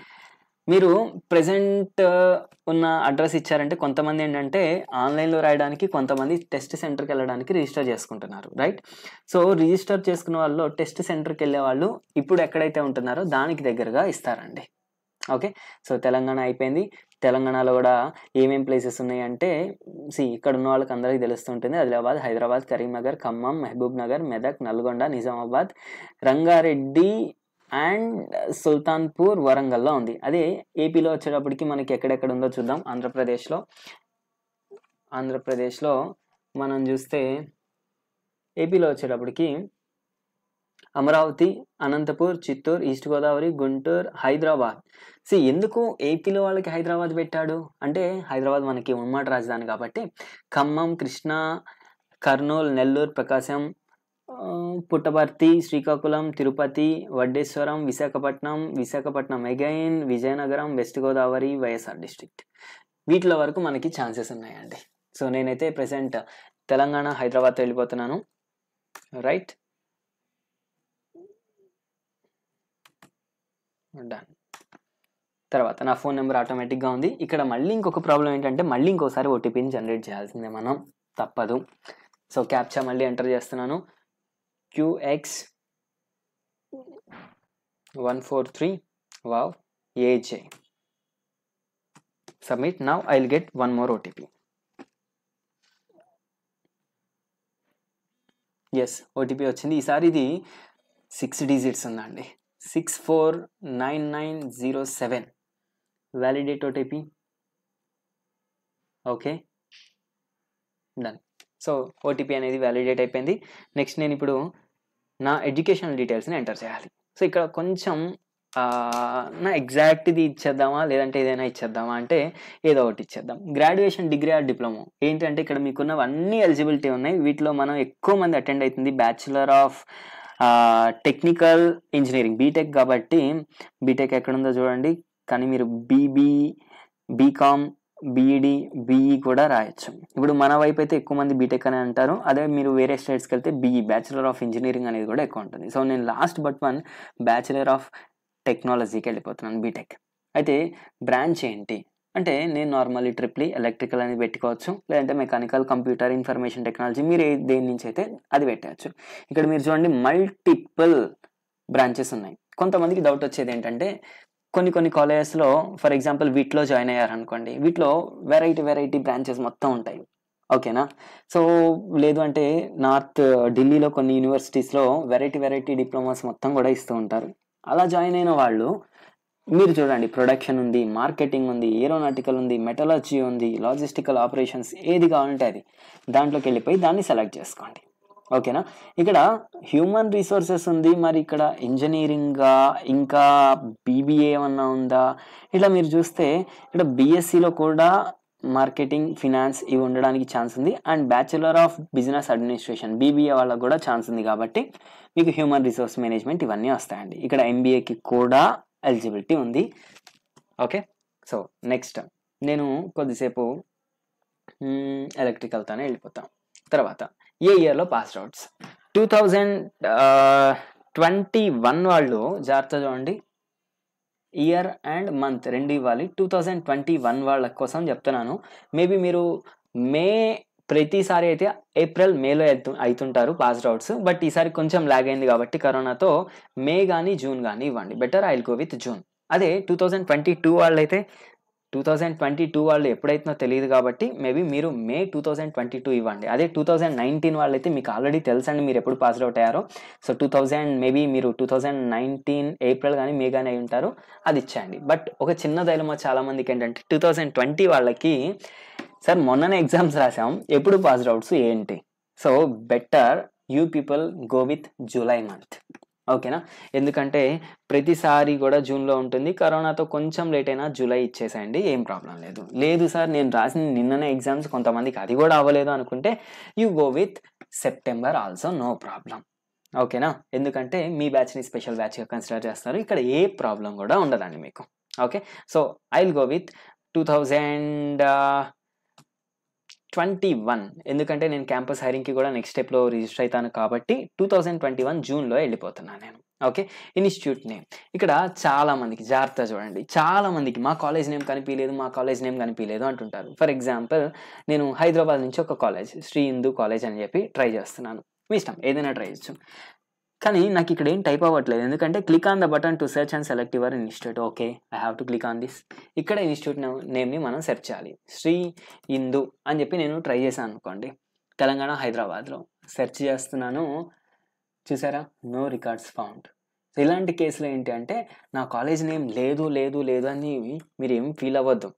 మీరు ప్రజెంట్ uh, ఉన్న అడ్రస్ ఇచ్చారంటే కొంతమంది ఏంటంటే ఆన్లైన్లో రాయడానికి కొంతమంది టెస్ట్ సెంటర్కి వెళ్ళడానికి రిజిస్టర్ చేసుకుంటున్నారు రైట్ సో రిజిస్టర్ చేసుకున్న వాళ్ళు టెస్ట్ సెంటర్కి వెళ్ళే వాళ్ళు ఇప్పుడు ఎక్కడైతే ఉంటున్నారో దానికి దగ్గరగా ఇస్తారండి. ఓకే సో తెలంగాణ అయిపోయింది. తెలంగాణలో కూడా ఏమేం ప్లేసెస్ ఉన్నాయంటే సి ఇక్కడ ఉన్న వాళ్ళకి అందరికీ తెలుస్తుంటుంది. ఆదిలాబాద్ హైదరాబాద్ కరీంనగర్ ఖమ్మం మహబూబ్ నగర్ మెదక్ నల్గొండ నిజామాబాద్ రంగారెడ్డి అండ్ సుల్తాన్పూర్ వరంగల్లో ఉంది. అదే ఏపీలో వచ్చేటప్పటికి మనకి ఎక్కడెక్కడ ఉందో చూద్దాం. ఆంధ్రప్రదేశ్లో. ఆంధ్రప్రదేశ్లో మనం చూస్తే ఏపీలో వచ్చేటప్పటికి అమరావతి అనంతపూర్ చిత్తూరు ఈస్ట్ గోదావరి గుంటూరు హైదరాబాద్. సి ఎందుకు ఏపీలో వాళ్ళకి హైదరాబాద్ పెట్టాడు? అంటే హైదరాబాద్ మనకి ఉమ్మడి రాజధాని కాబట్టి Khammam Krishna Kurnool Nellore Prakasam Puttaparthi Srikakulam Tirupati Vaddeswaram Visakhapatnam Visakhapatnam again Vizianagaram west Godavari YSR district. వీటిలో వరకు మనకి ఛాన్సెస్ ఉన్నాయండి. సో నేనైతే ప్రెసెంట్ తెలంగాణ హైదరాబాద్ వెళ్ళిపోతున్నాను. రైట్? డన్. తర్వాత నా ఫోన్ నెంబర్ ఆటోమేటిక్గా ఉంది. ఇక్కడ మళ్ళీ ఇంకొక ప్రాబ్లం ఏంటంటే మళ్ళీ ఇంకోసారి ఓటీపీని జనరేట్ చేయాల్సిందే మనం. తప్పదు. సో క్యాప్చా మళ్ళీ ఎంటర్ చేస్తున్నాను. Q X one four three wow A J submit now I will get one more OTP yes OTP వచ్చింది. ఈసారి ఇది సిక్స్ డిజిట్స్ ఉందండి. Six four nine nine zero seven validate OTP okay done so OTP అనేది వ్యాలిడేట్ అయిపోయింది. నెక్స్ట్ నేను ఇప్పుడు నా ఎడ్యుకేషన్ డీటెయిల్స్ని ఎంటర్ చేయాలి. సో ఇక్కడ కొంచెం నా ఎగ్జాక్ట్ ఇది ఇచ్చేద్దామా లేదంటే ఏదైనా ఇచ్చేద్దామా అంటే ఏదో ఒకటి ఇచ్చేద్దాం. Graduation degree or diploma. ఏంటంటే ఇక్కడ మీకున్నవన్నీ ఎలిజిబిలిటీ ఉన్నాయి. వీటిలో మనం ఎక్కువ మంది అటెండ్ అవుతుంది bachelor of technical engineering B Tech కాబట్టి. బీటెక్ ఎక్కడుందో చూడండి. కానీ మీరు బీబీ బీకామ్ బీఈడి బీఈ కూడా రాయొచ్చు. ఇప్పుడు మన వైపు అయితే ఎక్కువ మంది బీటెక్ అని అంటారు. అదే మీరు వేరే స్టేట్స్కి వెళ్తే బీఈ బ్యాచిలర్ ఆఫ్ ఇంజనీరింగ్ అనేది కూడా ఎక్కువ ఉంటుంది. సో నేను last but one bachelor of టెక్నాలజీకి వెళ్ళిపోతున్నాను బీటెక్ అయితే బ్రాంచ్ ఏంటి? అంటే నేను నార్మల్లీ ట్రిప్లీ ఎలక్ట్రికల్ అనేది పెట్టుకోవచ్చు. లేదంటే మెకానికల్ కంప్యూటర్ ఇన్ఫర్మేషన్ టెక్నాలజీ మీరు దేని నుంచి అయితే అది పెట్టవచ్చు. ఇక్కడ మీరు చూడండి మల్టిపుల్ బ్రాంచెస్ ఉన్నాయి. కొంతమందికి డౌట్ వచ్చేది ఏంటంటే కొన్ని కొన్ని కాలేజెస్లో ఫర్ ఎగ్జాంపుల్ వీటిలో జాయిన్ అయ్యారనుకోండి వీటిలో వెరైటీ వెరైటీ బ్రాంచెస్ మొత్తం ఉంటాయి. ఓకేనా? సో లేదు అంటే నార్త్ ఢిల్లీలో కొన్ని యూనివర్సిటీస్లో వెరైటీ వెరైటీ డిప్లొమాస్ మొత్తం కూడా ఇస్తూ ఉంటారు. అలా జాయిన్ అయిన వాళ్ళు మీరు చూడండి ప్రొడక్షన్ ఉంది మార్కెటింగ్ ఉంది ఏరోనాటికల్ ఉంది మెటలర్జీ ఉంది లాజిస్టికల్ ఆపరేషన్స్ ఏది కావాలంటే అది దాంట్లోకి వెళ్ళిపోయి దాన్ని సెలెక్ట్ చేసుకోండి. ఓకేనా? ఇక్కడ హ్యూమన్ రిసోర్సెస్ ఉంది మరి ఇక్కడ ఇంజనీరింగ్గా ఇంకా బీబీఏ ఏమన్నా ఉందా? ఇట్లా మీరు చూస్తే ఇక్కడ బీఎస్సీలో కూడా మార్కెటింగ్ ఫినాన్స్ ఇవి ఉండడానికి ఛాన్స్ ఉంది. And bachelor of business administration BBA వాళ్ళకు కూడా ఛాన్స్ ఉంది కాబట్టి మీకు హ్యూమన్ రిసోర్స్ మేనేజ్మెంట్ ఇవన్నీ వస్తాయండి. ఇక్కడ ఎంబీఏకి కూడా ఎలిజిబిలిటీ ఉంది. ఓకే? సో నెక్స్ట్ నేను కొద్దిసేపు ఎలక్ట్రికల్తోనే వెళ్ళిపోతాం. తర్వాత ఏ ఇయర్లో pass outs two thousand twenty one వాళ్ళు జాగ్రత్త చూడండి. ఇయర్ అండ్ మంత్ రెండు ఇవ్వాలి. టూ థౌజండ్ ట్వంటీ వన్ వాళ్ళ కోసం చెప్తున్నాను. మేబీ మీరు మే ప్రతిసారి అయితే ఏప్రిల్ మేలో అవుతు అవుతుంటారు పాస్డ్ అవుట్స్ బట్ ఈసారి కొంచెం లాగ్ అయింది కాబట్టి కరోనాతో మే కానీ జూన్ కానీ ఇవ్వండి. Better I go with June అదే టూ థౌజండ్ ట్వంటీ టూ వాళ్ళైతే టూ థౌజండ్ ట్వంటీ టూ వాళ్ళు ఎప్పుడైతుందో తెలియదు కాబట్టి మేబీ మీరు May two thousand twenty two ఇవ్వండి. అదే టూ థౌజండ్ నైన్టీన్ వాళ్ళు అయితే మీకు ఆల్రెడీ తెలుసండి మీరు ఎప్పుడు పాస్డ్ అవుట్ అయ్యారో. సో టూ థౌజండ్ మేబీ మీరు టూ థౌజండ్ నైన్టీన్ ఏప్రిల్ కానీ మే కానీ అయి ఉంటారు. అది ఇచ్చేయండి. బట్ ఒక చిన్న దైలమా చాలా మందికి ఏంటంటే టూ థౌజండ్ ట్వంటీ వాళ్ళకి సార్ మొన్ననే ఎగ్జామ్స్ రాసాం ఎప్పుడు పాస్డ్ అవుట్స్ ఏంటి? So better you people go with July month ఓకేనా? ఎందుకంటే ప్రతిసారి కూడా జూన్లో ఉంటుంది. కరోనాతో కొంచెం లేట్ అయినా జూలై ఇచ్చేసేయండి. ఏం ప్రాబ్లం లేదు. లేదు సార్ నేను రాసిన నిన్ననే ఎగ్జామ్స్ కొంతమందికి అది కూడా అవ్వలేదు అనుకుంటే you go with September also no problem. ఓకేనా? ఎందుకంటే మీ బ్యాచ్ని స్పెషల్ బ్యాచ్గా కన్సిడర్ చేస్తారు. ఇక్కడ ఏ ప్రాబ్లం కూడా ఉండదండి మీకు. Okay? So I will go with two thousand twenty one. ఎందుకంటే నేను క్యాంపస్ హైరింగ్కి కూడా నెక్స్ట్ స్టెప్లో రిజిస్టర్ అవుతాను కాబట్టి టూ థౌజండ్ ట్వంటీ వన్ జూన్లో వెళ్ళిపోతున్నాను నేను. ఓకే? Institute name. ఇక్కడ చాలా మందికి జాగ్రత్త చూడండి. చాలా మందికి మా కాలేజ్ నేమ్ కనిపించలేదు మా కాలేజ్ నేమ్ కనిపించలేదు అంటుంటారు. ఫర్ ఎగ్జాంపుల్ నేను హైదరాబాద్ నుంచి ఒక కాలేజ్ శ్రీ హిందూ కాలేజ్ అని చెప్పి ట్రై చేస్తున్నాను. మీ ఇష్టం. ఏదైనా ట్రై చేయొచ్చు. కానీ నాకు ఇక్కడ ఏం టైప్ అవ్వట్లేదు. ఎందుకంటే click on the button to search and select your institute okay I have to click on this ఇక్కడ ఇన్స్టిట్యూట్ నేమ్ని మనం సెర్చ్ చేయాలి. శ్రీ ఇందు అని చెప్పి నేను ట్రై చేశాను అనుకోండి. తెలంగాణ హైదరాబాద్లో సెర్చ్ చేస్తున్నాను. చూసారా? నో రికార్డ్స్ ఫౌండ్ సో ఇలాంటి కేసులు ఏంటి అంటే నా కాలేజ్ నేమ్ లేదు లేదు లేదు అని మీరు ఏం ఫీల్ అవ్వద్దు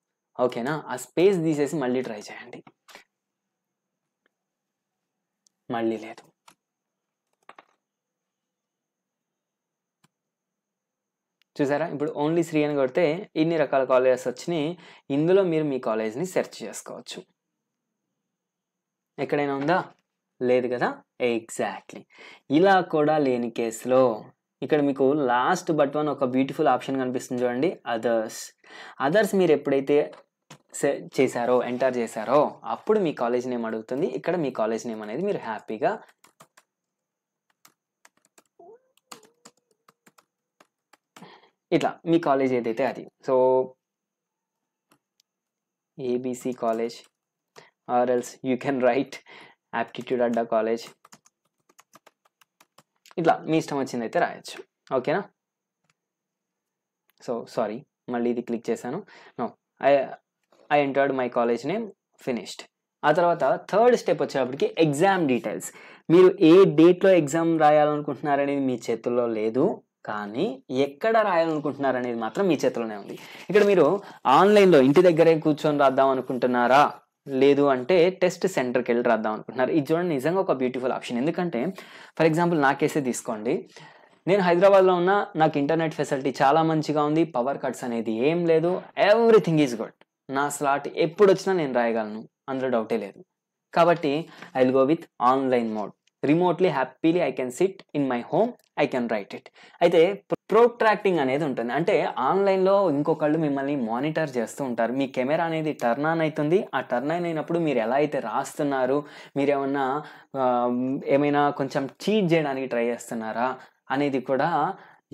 ఓకేనా ఆ స్పేస్ తీసేసి మళ్ళీ ట్రై చేయండి. మళ్ళీ లేదు. చూసారా? ఇప్పుడు ఓన్లీ శ్రీ అని కొడితే ఇన్ని రకాల కాలేజెస్ వచ్చినాయి. ఇందులో మీరు మీ కాలేజ్ని సెర్చ్ చేసుకోవచ్చు. ఎక్కడైనా ఉందా? లేదు కదా? ఎగ్జాక్ట్లీ. ఇలా కూడా లేని కేసులో ఇక్కడ మీకు లాస్ట్ బట్ వన్ ఒక బ్యూటిఫుల్ ఆప్షన్ కనిపిస్తుంది చూడండి. అదర్స్. అదర్స్ మీరు ఎప్పుడైతే సె- చేశారో ఎంటర్ చేశారో అప్పుడు మీ కాలేజ్ నేమ్ అడుగుతుంది. ఇక్కడ మీ కాలేజ్ నేమ్ అనేది మీరు హ్యాపీగా ఇట్లా మీ కాలేజ్ ఏదైతే అది. So ABC college or else you can write aptitude Adda college. ఇట్లా మీ ఇష్టం వచ్చింది అయితే రాయొచ్చు. ఓకేనా? సో సారీ మళ్ళీ ఇది క్లిక్ చేశాను. No I I entered my college name finished. ఆ తర్వాత థర్డ్ స్టెప్ వచ్చేటప్పటికి ఎగ్జామ్ డీటెయిల్స్. మీరు ఏ డేట్లో ఎగ్జామ్ రాయాలనుకుంటున్నారనేది మీ చేతుల్లో లేదు. కానీ ఎక్కడ రాయాలనుకుంటున్నారు అనేది మాత్రం మీ చేతిలోనే ఉంది. ఇక్కడ మీరు ఆన్లైన్లో ఇంటి దగ్గరే కూర్చొని రాద్దాం అనుకుంటున్నారా? లేదు అంటే టెస్ట్ సెంటర్కి వెళ్ళి రాద్దాం అనుకుంటున్నారు. ఇది చూడండి నిజంగా ఒక బ్యూటిఫుల్ ఆప్షన్. ఎందుకంటే ఫర్ ఎగ్జాంపుల్ నా కేసే తీసుకోండి. నేను హైదరాబాద్లో ఉన్న నాకు ఇంటర్నెట్ ఫెసిలిటీ చాలా మంచిగా ఉంది పవర్ కట్స్ అనేది ఏం లేదు ఎవ్రీథింగ్ ఈజ్ గుడ్. నా స్లాట్ ఎప్పుడు వచ్చినా నేను రాయగలను అందులో డౌటే లేదు. కాబట్టి I will go with online mode. Remotely happily I can sit in my home I can write it అయితే ప్రోట్రాక్టింగ్ అనేది ఉంటుంది. అంటే ఆన్లైన్లో ఇంకొకళ్ళు మిమ్మల్ని మానిటర్ చేస్తూ ఉంటారు. మీ కెమెరా అనేది టర్న్ ఆన్ అవుతుంది ఆ టర్న్ ఆన్ అయినప్పుడు మీరు ఎలా అయితే రాస్తున్నారు మీరు ఏమన్నా ఏమైనా కొంచెం చీట్ చేయడానికి ట్రై చేస్తున్నారా అనేది కూడా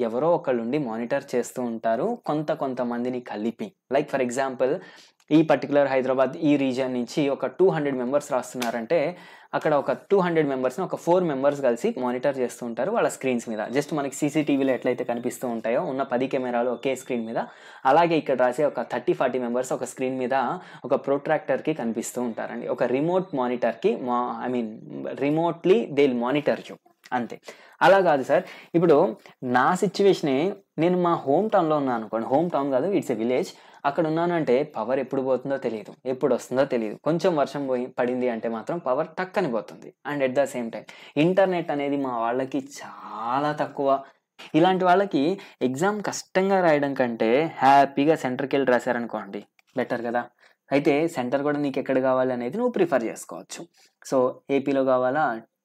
ఎవరో ఒకళ్ళుండి మానిటర్ చేస్తూ ఉంటారు. కొంత కొంతమందిని కలిపి. లైక్ ఫర్ ఎగ్జాంపుల్ ఈ పర్టికులర్ హైదరాబాద్ ఈ రీజియన్ నుంచి ఒక టూ హండ్రెడ్ మెంబర్స్ రాస్తున్నారంటే అక్కడ ఒక టూ హండ్రెడ్ మెంబర్స్ని ఒక ఫోర్ మెంబర్స్ కలిసి మానిటర్ చేస్తూ ఉంటారు వాళ్ళ స్క్రీన్స్ మీద. జస్ట్ మనకి సీసీటీవీలో ఎట్లయితే కనిపిస్తూ ఉంటాయో ఉన్న పది కెమెరాలు ఒకే స్క్రీన్ మీద అలాగే ఇక్కడ రాసే ఒక థర్టీ ఫార్టీ మెంబర్స్ ఒక స్క్రీన్ మీద ఒక ప్రొట్రాక్టర్కి కనిపిస్తూ ఉంటారండి. ఒక రిమోట్ మానిటర్కి మా I mean remotely they monitor you అంతే. అలా కాదు సార్. ఇప్పుడు నా సిచ్యువేషనే నేను మా హోమ్ టౌన్లో ఉన్నాను అనుకోండి. హోమ్ టౌన్ కాదు ఇట్స్ ఎ విలేజ్ అక్కడ ఉన్నాను అంటే పవర్ ఎప్పుడు పోతుందో తెలియదు. ఎప్పుడు వస్తుందో తెలియదు. కొంచెం వర్షం పోయి పడింది అంటే మాత్రం పవర్ టక్కని పోతుంది. And at the same time internet అనేది మా వాళ్ళకి చాలా తక్కువ. ఇలాంటి వాళ్ళకి ఎగ్జామ్ కష్టంగా రాయడం కంటే హ్యాపీగా సెంటర్కి వెళ్ళి రాశారనుకోండి బెటర్ కదా. అయితే సెంటర్ కూడా నీకు ఎక్కడ కావాలి అనేది నువ్వు ప్రిఫర్ చేసుకోవచ్చు. సో ఏపీలో కావాలా?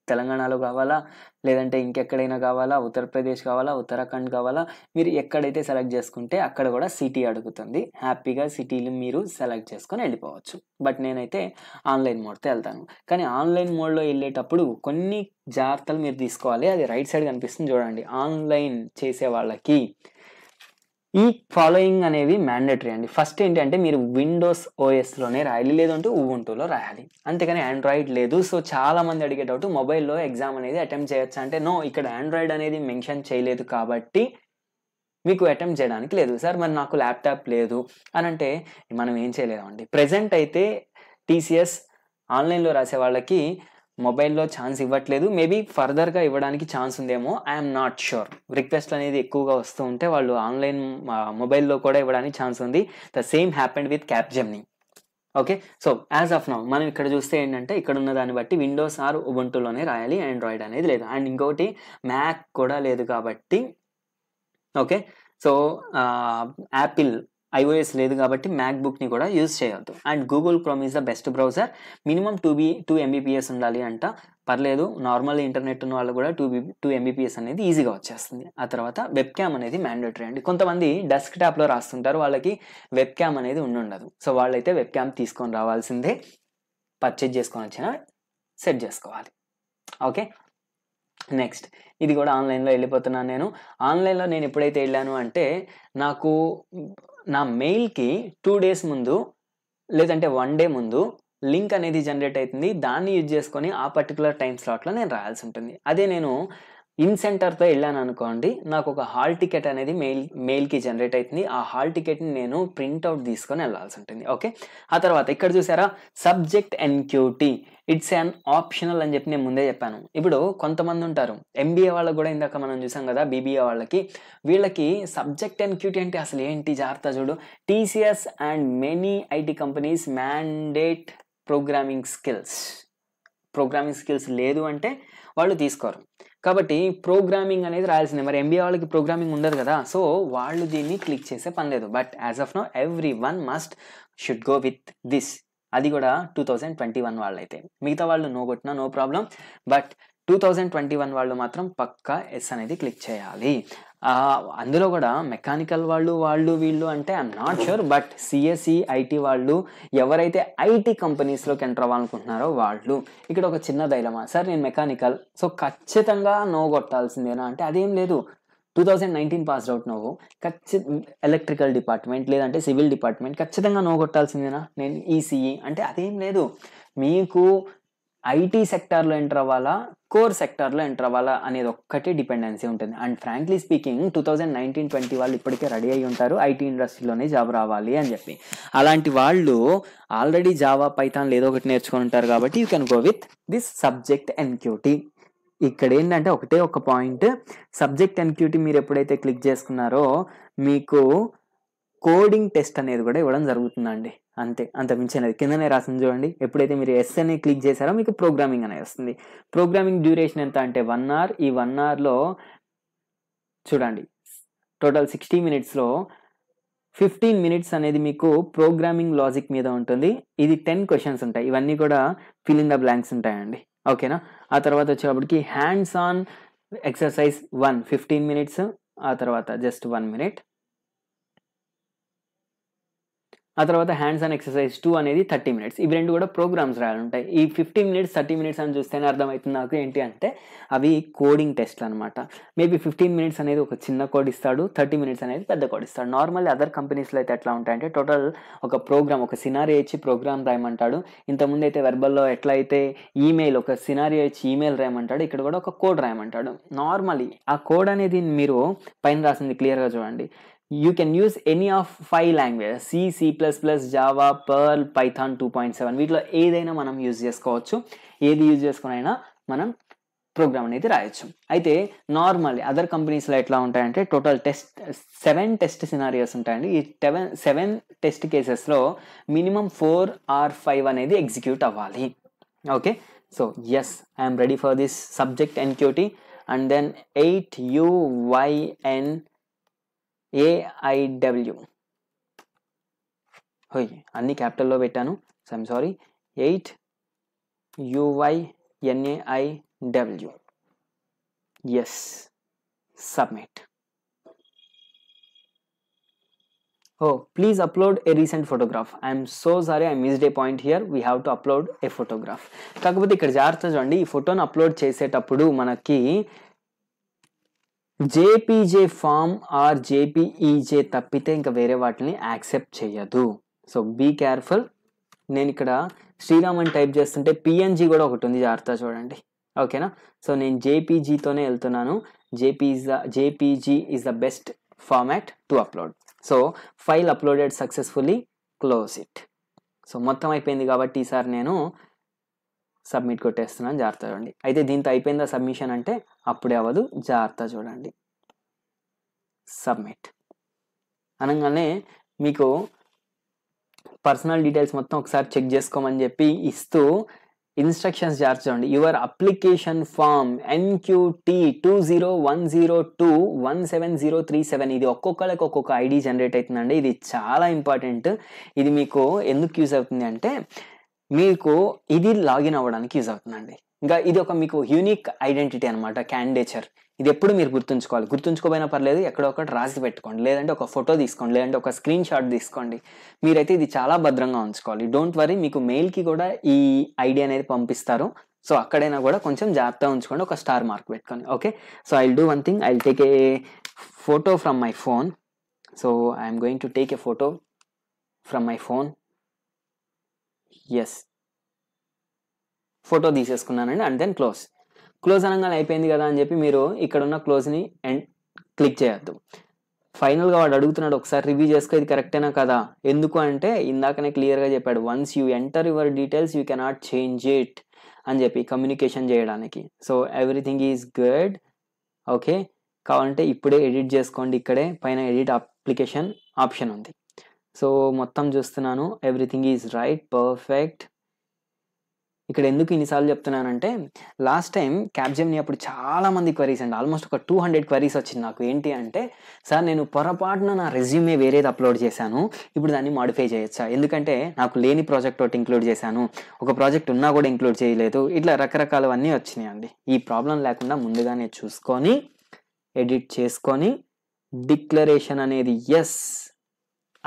తెలంగాణలో కావాలా? లేదంటే ఇంకెక్కడైనా కావాలా? ఉత్తరప్రదేశ్ కావాలా? ఉత్తరాఖండ్ కావాలా? మీరు ఎక్కడైతే సెలెక్ట్ చేసుకుంటే అక్కడ కూడా సిటీ అడుగుతుంది. హ్యాపీగా సిటీలు మీరు సెలెక్ట్ చేసుకొని వెళ్ళిపోవచ్చు. బట్ నేనైతే ఆన్లైన్ మోడ్తో వెళ్తాను. కానీ ఆన్లైన్ మోడ్లో వెళ్ళేటప్పుడు కొన్ని జాగ్రత్తలు మీరు తీసుకోవాలి. అది రైట్ సైడ్ కనిపిస్తుంది చూడండి. ఆన్లైన్ చేసే వాళ్ళకి ఈ ఫాలోయింగ్ అనేవి మ్యాండేటరీ అండి. ఫస్ట్ ఏంటి అంటే మీరు విండోస్ ఓఎస్లోనే రాయాలి లేదంటే ఉబుంటూలో రాయాలి. అంతేకాని ఆండ్రాయిడ్ లేదు. సో చాలా మంది అడిగే డౌట్ మొబైల్లో ఎగ్జామ్ అనేది అటెంప్ట్ చేయొచ్చు అంటే నో ఇక్కడ ఆండ్రాయిడ్ అనేది మెన్షన్ చేయలేదు కాబట్టి మీకు అటెంప్ట్ చేయడానికి లేదు. సార్ మరి నాకు ల్యాప్టాప్ లేదు. అని అంటే మనం ఏం చేయలేమండి. ప్రజెంట్ అయితే టీసీఎస్ ఆన్లైన్లో రాసే వాళ్ళకి మొబైల్లో ఛాన్స్ ఇవ్వట్లేదు. మేబీ ఫర్దర్గా ఇవ్వడానికి ఛాన్స్ ఉందేమో. ఐఎమ్ నాట్ షూర్ రిక్వెస్ట్ అనేది ఎక్కువగా వస్తూ ఉంటే వాళ్ళు ఆన్లైన్ మొబైల్లో కూడా ఇవ్వడానికి ఛాన్స్ ఉంది. The same happened with Capgemini okay so as of now మనం ఇక్కడ చూస్తే ఏంటంటే ఇక్కడ ఉన్న దాన్ని బట్టి విండోస్ ఆర్ ఉబంటులోనే రాయాలి. ఆండ్రాయిడ్ అనేది లేదు. అండ్ ఇంకోటి మ్యాక్ కూడా లేదు కాబట్టి ఓకే సో యాపిల్ ఐఓఎస్ లేదు కాబట్టి మ్యాక్బుక్ని కూడా యూజ్ చేయొద్దు. And Google Chrome is the best browser minimum to be two Mbps ఉండాలి అంట. పర్లేదు నార్మల్ ఇంటర్నెట్ ఉన్న వాళ్ళు కూడా టూ బీ టూ ఎంబీపీఎస్ అనేది ఈజీగా వచ్చేస్తుంది. ఆ తర్వాత వెబ్ క్యామ్ అనేది మ్యాండేటరీ అండి. కొంతమంది డెస్క్ టాప్లో రాస్తుంటారు వాళ్ళకి వెబ్ క్యామ్ అనేది ఉండుండదు. సో వాళ్ళైతే వెబ్ క్యామ్ తీసుకొని రావాల్సిందే. పర్చేజ్ చేసుకొని వచ్చినా సెట్ చేసుకోవాలి. ఓకే నెక్స్ట్ ఇది కూడా ఆన్లైన్లో వెళ్ళిపోతున్నాను నేను. ఆన్లైన్లో నేను ఎప్పుడైతే వెళ్ళాను అంటే నాకు నా మెయిల్కి టూ డేస్ ముందు లేదంటే వన్ డే ముందు లింక్ అనేది జనరేట్ అవుతుంది. దాన్ని యూజ్ చేసుకొని ఆ పర్టికులర్ టైం స్లాట్లో నేను రాయాల్సి ఉంటుంది. అదే నేను ఇన్ సెంటర్తో వెళ్ళాను అనుకోండి నాకు ఒక హాల్ టికెట్ అనేది మెయిల్ మెయిల్కి జనరేట్ అవుతుంది. ఆ హాల్ టికెట్ని నేను ప్రింట్అవుట్ తీసుకొని వెళ్ళాల్సి ఉంటుంది. ఓకే? ఆ తర్వాత ఇక్కడ చూసారా? Subject NQT. It's an optional అని చెప్పి నేను ముందే చెప్పాను. ఇప్పుడు కొంతమంది ఉంటారు. ఎంబీఏ వాళ్ళకి కూడా ఇందాక మనం చూసాం కదా బీబీఏ వాళ్ళకి. వీళ్ళకి సబ్జెక్ట్ ఎన్క్యూటీ అంటే అసలు ఏంటి? జాగ్రత్త చూడు. TCS and many IT companies mandate programming skills programming skills లేదు అంటే వాళ్ళు తీసుకోరు. కాబట్టి ప్రోగ్రామింగ్ అనేది రాయాల్సిందే. మరి ఎంబీఏ వాళ్ళకి ప్రోగ్రామింగ్ ఉండదు కదా. సో వాళ్ళు దీన్ని క్లిక్ చేసే పని లేదు. But as of now every one must should go with this. అది కూడా టూ థౌజండ్ ట్వంటీ వన్ వాళ్ళైతే. మిగతా వాళ్ళు నో కొట్టినా no problem. But two thousand twenty one వాళ్ళు మాత్రం పక్కా ఎస్ అనేది క్లిక్ చేయాలి. అందులో కూడా మెకానికల్ వాళ్ళు వాళ్ళు వీళ్ళు అంటే I'm not sure but CSE IT వాళ్ళు ఎవరైతే ఐటీ కంపెనీస్లోకి ఎంటర్ అవ్వాలనుకుంటున్నారో వాళ్ళు. ఇక్కడ ఒక చిన్న దైలమా సార్ నేను మెకానికల్ సో ఖచ్చితంగా నో కొట్టాల్సిందేనా అంటే అదేం లేదు. Two thousand nineteen pass out నువ్వు ఖచ్చిత ఎలక్ట్రికల్ డిపార్ట్మెంట్ లేదంటే సివిల్ డిపార్ట్మెంట్ ఖచ్చితంగా నో కొట్టాల్సిందేనా నేను ఈసీఈ అంటే అదేం లేదు. మీకు ఐటీ సెక్టార్లో ఎంటర్ అవ్వాలా? కోర్ సెక్టార్లో ఎంటర్ అవ్వాలా అనేది ఒక్కటే డిపెండెన్సీ ఉంటుంది. And frankly speaking two thousand nineteen twenty వాళ్ళు ఇప్పటికే రెడీ అయి ఉంటారు. ఐటీ ఇండస్ట్రీలోనే జాబ్ రావాలి అని చెప్పి. అలాంటి వాళ్ళు ఆల్రెడీ జావా పైథాన్ ఏదో ఒకటి నేర్చుకొని ఉంటారు కాబట్టి you can go with this subject NQT. ఇక్కడ ఏంటంటే ఒకటే ఒక పాయింట్. సబ్జెక్ట్ ఎన్క్యూటీ మీరు ఎప్పుడైతే క్లిక్ చేసుకున్నారో మీకు కోడింగ్ టెస్ట్ అనేది కూడా ఇవ్వడం జరుగుతుందండి. అంతే అంత మించినది కిందనే రాసింది చూడండి. ఎప్పుడైతే మీరు ఎస్ అని క్లిక్ చేశారో మీకు ప్రోగ్రామింగ్ అనేది వస్తుంది. ప్రోగ్రామింగ్ డ్యూరేషన్ ఎంత అంటే వన్ అవర్ ఈ వన్ అవర్లో చూడండి. టోటల్ సిక్స్టీ మినిట్స్లో ఫిఫ్టీన్ మినిట్స్ అనేది మీకు ప్రోగ్రామింగ్ లాజిక్ మీద ఉంటుంది. ఇది టెన్ క్వశ్చన్స్ ఉంటాయి. ఇవన్నీ కూడా ఫిల్ ఇన్ ద బ్లాంక్స్ ఉంటాయండి. ఓకేనా ఆ తర్వాత వచ్చేటప్పటికి hands on exercise one fifteen minutes ఆ తర్వాత జస్ట్ వన్ మినిట్ ఆ తర్వాత హ్యాండ్స్ అండ్ ఎక్సర్సైజ్ టూ అనేది థర్టీ మినిట్స్ ఇవి రెండు కూడా ప్రోగ్రామ్స్ రాయాలి ఉంటాయి ఈ ఫిఫ్టీన్ మినిట్స్ థర్టీ మినిట్స్ అని చూస్తేనే అర్థమవుతుంది నాకు ఏంటి అంటే అవి కోడింగ్ టెస్ట్లు అనమాట మేబీ ఫిఫ్టీన్ మినిట్స్ అనేది ఒక చిన్న కోడ్ ఇస్తాడు థర్టీ మినిట్స్ అనేది పెద్ద కోడ్ ఇస్తాడు. నార్మల్ అదర్ కంపెనీస్లో అయితే ఎట్లా ఉంటాయంటే టోటల్ ఒక ప్రోగ్రామ్ ఒక సినారియో ఇచ్చి ప్రోగ్రామ్ రాయమంటాడు. ఇంతకుముందు అయితే వెర్బల్లో ఎట్లా అయితే ఈమెయిల్ ఒక సినారియో ఇచ్చి ఈమెయిల్ రాయమంటాడు ఇక్కడ కూడా ఒక కోడ్ రాయమంటాడు. నార్మలీ ఆ కోడ్ అనేది మీరు పైన రాసింది క్లియర్గా చూడండి. You can use any of five language C C plus plus Java Perl Python two point seven వీటిలో ఏదైనా మనం యూజ్ చేసుకోవచ్చు. ఏది యూజ్ చేసుకునైనా మనం ప్రోగ్రామ్ అనేది రాయొచ్చు. అయితే నార్మల్లీ అదర్ కంపెనీస్లో ఎట్లా ఉంటాయంటే total test seven test scenarios ఉంటాయండి. ఈ సెవెన్ సెవెన్ టెస్ట్ కేసెస్లో మినిమం ఫోర్ ఆర్ ఫైవ్ అనేది ఎగ్జిక్యూట్ అవ్వాలి. Okay so yes I'm ready for this subject NQT and then eight U Y N A I W హోయ్ అన్ని క్యాపిటల్లో పెట్టాను. Some sorry eight U I N A I W yes submit oh please upload a recent photograph I'm so sorry I miss the point here we have to upload a photograph కాకపోతే ఇక్కడ జాగ్రత్త చూడండి ఈ ఫోటోను అప్లోడ్ చేసేటప్పుడు మనకి జేపీజే ఫామ్ ఆర్ జేపీఈజే తప్పితే ఇంకా వేరే వాటిని యాక్సెప్ట్ చేయదు సో బీ కేర్ఫుల్. నేను ఇక్కడ శ్రీరామ్ అని టైప్ చేస్తుంటే పిఎన్జీ కూడా ఒకటి ఉంది జాగ్రత్త చూడండి. ఓకేనా? సో నేను జేపీజీతోనే వెళ్తున్నాను. JP is the JPG is the best format to upload so file uploaded successfully close it so మొత్తం అయిపోయింది కాబట్టి ఈసారి నేను సబ్మిట్ కొట్టేస్తున్నాను జాగ్రత్త చూడండి. అయితే దీంతో అయిపోయిందా సబ్మిషన్ అంటే అప్పుడే అవ్వదు జాగ్రత్త చూడండి. సబ్మిట్. అనగానే మీకు పర్సనల్ డీటెయిల్స్ మొత్తం ఒకసారి చెక్ చేసుకోమని చెప్పి ఇస్తూ ఇన్స్ట్రక్షన్స్ జాగ్రత్త చూడండి. Your application form NQT two zero one zero two one seven zero three seven ఇది ఒక్కొక్కరికి ఒక్కొక్క ఐడి జనరేట్ అవుతుందండి. ఇది చాలా ఇంపార్టెంట్. ఇది మీకు ఎందుకు యూజ్ అవుతుంది అంటే మీకు ఇది లాగిన్ అవ్వడానికి యూజ్ అవుతుందండి. ఇంకా ఇది ఒక మీకు యూనిక్ ఐడెంటిటీ అనమాట క్యాండిడేచర్ ఇది ఎప్పుడు మీరు గుర్తుంచుకోవాలి? గుర్తుంచుకోపోయినా పర్లేదు ఎక్కడో ఒకటి రాసి పెట్టుకోండి. లేదంటే ఒక ఫోటో తీసుకోండి లేదంటే ఒక స్క్రీన్ షాట్ తీసుకోండి. మీరైతే ఇది చాలా భద్రంగా ఉంచుకోవాలి. డోంట్ వరీ మీకు మెయిల్కి కూడా ఈ ఐడియా అనేది పంపిస్తారు. సో అక్కడైనా కూడా కొంచెం జాగ్రత్తగా ఉంచుకోండి ఒక స్టార్ మార్క్ పెట్టుకోండి okay so I do one thing I take a photo from my phone so I'm going to take a photo from my phone yes photo తీసేసుకున్నానండి and then close close అనగానే అయిపోయింది కదా అని చెప్పి మీరు ఇక్కడ ఉన్న క్లోజ్ని ఎండ్ క్లిక్ చేయొద్దు. ఫైనల్గా వాడు అడుగుతున్నాడు ఒకసారి రివ్యూ చేసుకో ఇది కరెక్టేనా కదా? ఎందుకు అంటే ఇందాకనే క్లియర్గా చెప్పాడు once you enter your details you cannot change it అని చెప్పి కమ్యూనికేషన్ చేయడానికి. So everything is good okay కావాలంటే ఇప్పుడే ఎడిట్ చేసుకోండి ఇక్కడే. పైన ఎడిట్ అప్లికేషన్ ఆప్షన్ ఉంది. సో మొత్తం చూస్తున్నాను. ఎవ్రీథింగ్ ఈజ్ రైట్ పర్ఫెక్ట్ ఇక్కడ ఎందుకు ఇన్నిసార్లు చెప్తున్నానంటే లాస్ట్ టైం క్యాప్జెమ్ని అప్పుడు చాలా మంది క్వరీస్ అండి. ఆల్మోస్ట్ ఒక టూ హండ్రెడ్ క్వరీస్ వచ్చింది నాకు. ఏంటి అంటే సార్ నేను పొరపాటున నా రెజ్యూమే వేరేది అప్లోడ్ చేశాను. ఇప్పుడు దాన్ని మాడిఫై చేయొచ్చా? ఎందుకంటే నాకు లేని ప్రాజెక్ట్ ఒకటి ఇంక్లూడ్ చేశాను. ఒక ప్రాజెక్ట్ ఉన్నా కూడా ఇంక్లూడ్ చేయలేదు. ఇట్లా రకరకాలవన్నీ వచ్చినాయి అండి ఈ ప్రాబ్లం లేకుండా ముందుగానే చూసుకొని ఎడిట్ చేసుకొని డిక్లరేషన్ అనేది yes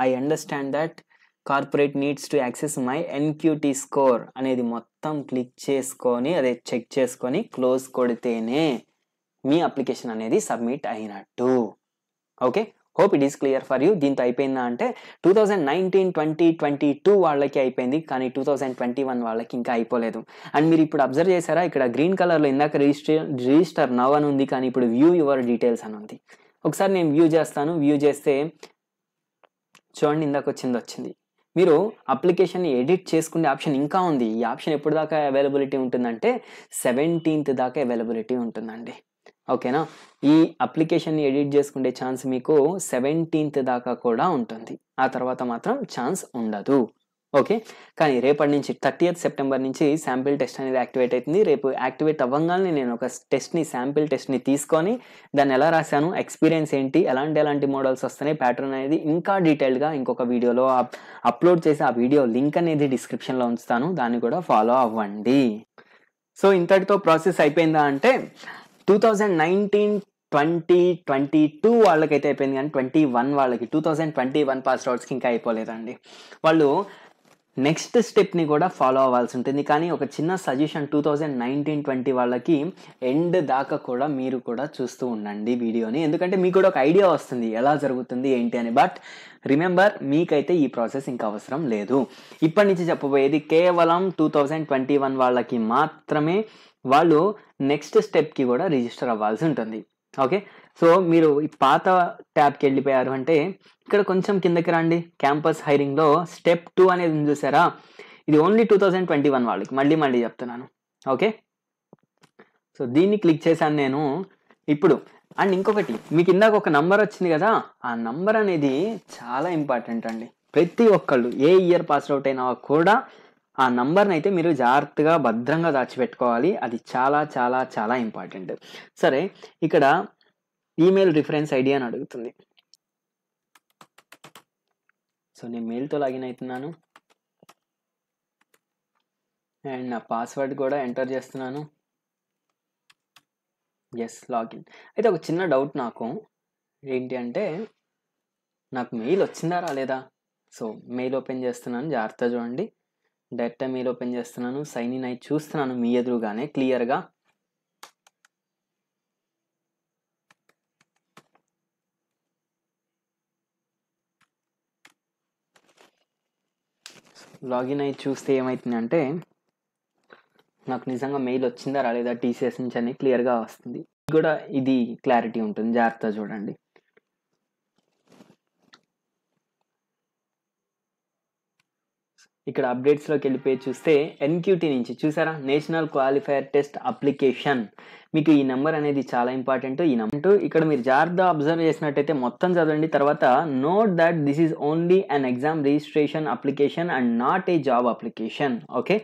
I understand that corporate needs to access my NQT score అనేది మొత్తం క్లిక్ చేసుకొని అదే చెక్ చేసుకొని క్లోజ్ కొడితేనే మీ అప్లికేషన్ అనేది సబ్మిట్ అయినట్టు. Okay hope it is clear for you దీంతో అయిపోయిందా అంటే two thousand nineteen twenty twenty two వాళ్ళకి అయిపోయింది కానీ టూ థౌజండ్ ట్వంటీ వన్ వాళ్ళకి ఇంకా అయిపోలేదు. అండ్ మీరు ఇప్పుడు అబ్జర్వ్ చేశారా? ఇక్కడ గ్రీన్ కలర్లో ఇందాక రిజిస్టర్ రిజిస్టర్ నవ్ అని ఉంది కానీ ఇప్పుడు వ్యూ యువర్ డీటెయిల్స్ అని ఉంది. ఒకసారి నేను వ్యూ చేస్తాను. వ్యూ చేస్తే చూడండి ఇందాక వచ్చింది వచ్చింది. మీరు అప్లికేషన్ని ఎడిట్ చేసుకునే ఆప్షన్ ఇంకా ఉంది. ఈ ఆప్షన్ ఎప్పుడు దాకా అవైలబిలిటీ ఉంటుందంటే సెవెంటీన్త్ దాకా అవైలబిలిటీ ఉంటుందండి. ఓకేనా? ఈ అప్లికేషన్ని ఎడిట్ చేసుకునే ఛాన్స్ మీకు సెవెంటీన్త్ దాకా కూడా ఉంటుంది. ఆ తర్వాత మాత్రం ఛాన్స్ ఉండదు. ఓకే. కానీ రేపటి నుంచి థర్టీయత్ సెప్టెంబర్ నుంచి శాంపిల్ టెస్ట్ అనేది యాక్టివేట్ అవుతుంది. రేపు యాక్టివేట్ అవ్వగానే నేను ఒక టెస్ట్ని శాంపిల్ టెస్ట్ని తీసుకొని దాన్ని ఎలా రాశాను ఎక్స్పీరియన్స్ ఏంటి ఎలాంటి ఎలాంటి మోడల్స్ వస్తున్నాయి ప్యాటర్న్ అనేది ఇంకా డీటెయిల్డ్గా ఇంకొక వీడియోలో అప్లోడ్ చేసి ఆ వీడియో లింక్ అనేది డిస్క్రిప్షన్లో ఉంచుతాను. దాన్ని కూడా ఫాలో అవ్వండి. సో ఇంతటితో ప్రాసెస్ అయిపోయిందా అంటే two thousand nineteen twenty twenty two వాళ్ళకైతే అయిపోయింది కానీ ట్వంటీ వన్ వాళ్ళకి two thousand twenty one pass అవుట్స్కి ఇంకా అయిపోలేదండి. వాళ్ళు నెక్స్ట్ స్టెప్ని కూడా ఫాలో అవ్వాల్సి ఉంటుంది. కానీ ఒక చిన్న suggestion two thousand nineteen twenty వాళ్ళకి ఎండ్ దాకా కూడా మీరు కూడా చూస్తూ ఉండండి వీడియోని. ఎందుకంటే మీకు కూడా ఒక ఐడియా వస్తుంది ఎలా జరుగుతుంది ఏంటి అని. బట్ రిమెంబర్ మీకైతే ఈ ప్రాసెస్ ఇంకా అవసరం లేదు. ఇప్పటి నుంచి చెప్పబోయేది కేవలం టూ థౌజండ్ ట్వంటీ వన్ వాళ్ళకి మాత్రమే వాళ్ళు నెక్స్ట్ స్టెప్కి కూడా రిజిస్టర్ అవ్వాల్సి ఉంటుంది. ఓకే సో మీరు ఈ పాత ట్యాబ్కి వెళ్ళిపోయారు అంటే ఇక్కడ కొంచెం కిందకి రండి. క్యాంపస్ హైరింగ్లో స్టెప్ టూ అనేది చూసారా? ఇది only two thousand twenty one వాళ్ళకి. మళ్ళీ మళ్ళీ చెప్తున్నాను. ఓకే సో దీన్ని క్లిక్ చేశాను నేను. ఇప్పుడు అండ్ ఇంకొకటి మీకు ఇందాక ఒక నంబర్ వచ్చింది కదా? ఆ నంబర్ అనేది చాలా ఇంపార్టెంట్ అండి. ప్రతి ఒక్కళ్ళు ఏ ఇయర్ పాస్ అవుట్ అయినా కూడా ఆ నంబర్ని అయితే మీరు జాగ్రత్తగా భద్రంగా దాచిపెట్టుకోవాలి. అది చాలా చాలా చాలా ఇంపార్టెంట్ సరే ఇక్కడ ఈమెయిల్ రిఫరెన్స్ ఐడి అని అడుగుతుంది. సో నేను మెయిల్తో లాగిన్ అవుతున్నాను అండ్ నా పాస్వర్డ్ కూడా ఎంటర్ చేస్తున్నాను. Yes login. అయితే ఒక చిన్న డౌట్ నాకు. ఏంటి అంటే నాకు మెయిల్ వచ్చిందా రాలేదా? సో మెయిల్ ఓపెన్ చేస్తున్నాను. జాగ్రత్త చూడండి. డైరెక్ట్ మెయిల్ ఓపెన్ చేస్తున్నాను. సైన్ ఇన్ అయి చూస్తున్నాను మీ ఎదురుగానే క్లియర్గా. లాగిన్ అయి చూస్తే ఏమవుతుందంటే నాకు నిజంగా మెయిల్ వచ్చిందా రాలేదా టీసీఎస్ నుంచి అని క్లియర్గా వస్తుంది. కూడా ఇది క్లారిటీ ఉంటుంది జాగ్రత్త చూడండి. ఇక్కడ అప్డేట్స్లోకి వెళ్ళిపోయి చూస్తే ఎన్క్యూటీ నుంచి చూసారా? నేషనల్ క్వాలిఫైర్ టెస్ట్ అప్లికేషన్ మీకు ఈ నెంబర్ అనేది చాలా ఇంపార్టెంట్ ఈ నెంబర్ ఇక్కడ మీరు జాగ్రత్త అబ్జర్వ్ చేసినట్టయితే మొత్తం చదవండి. తర్వాత note that this is only an exam registration application and not a job application okay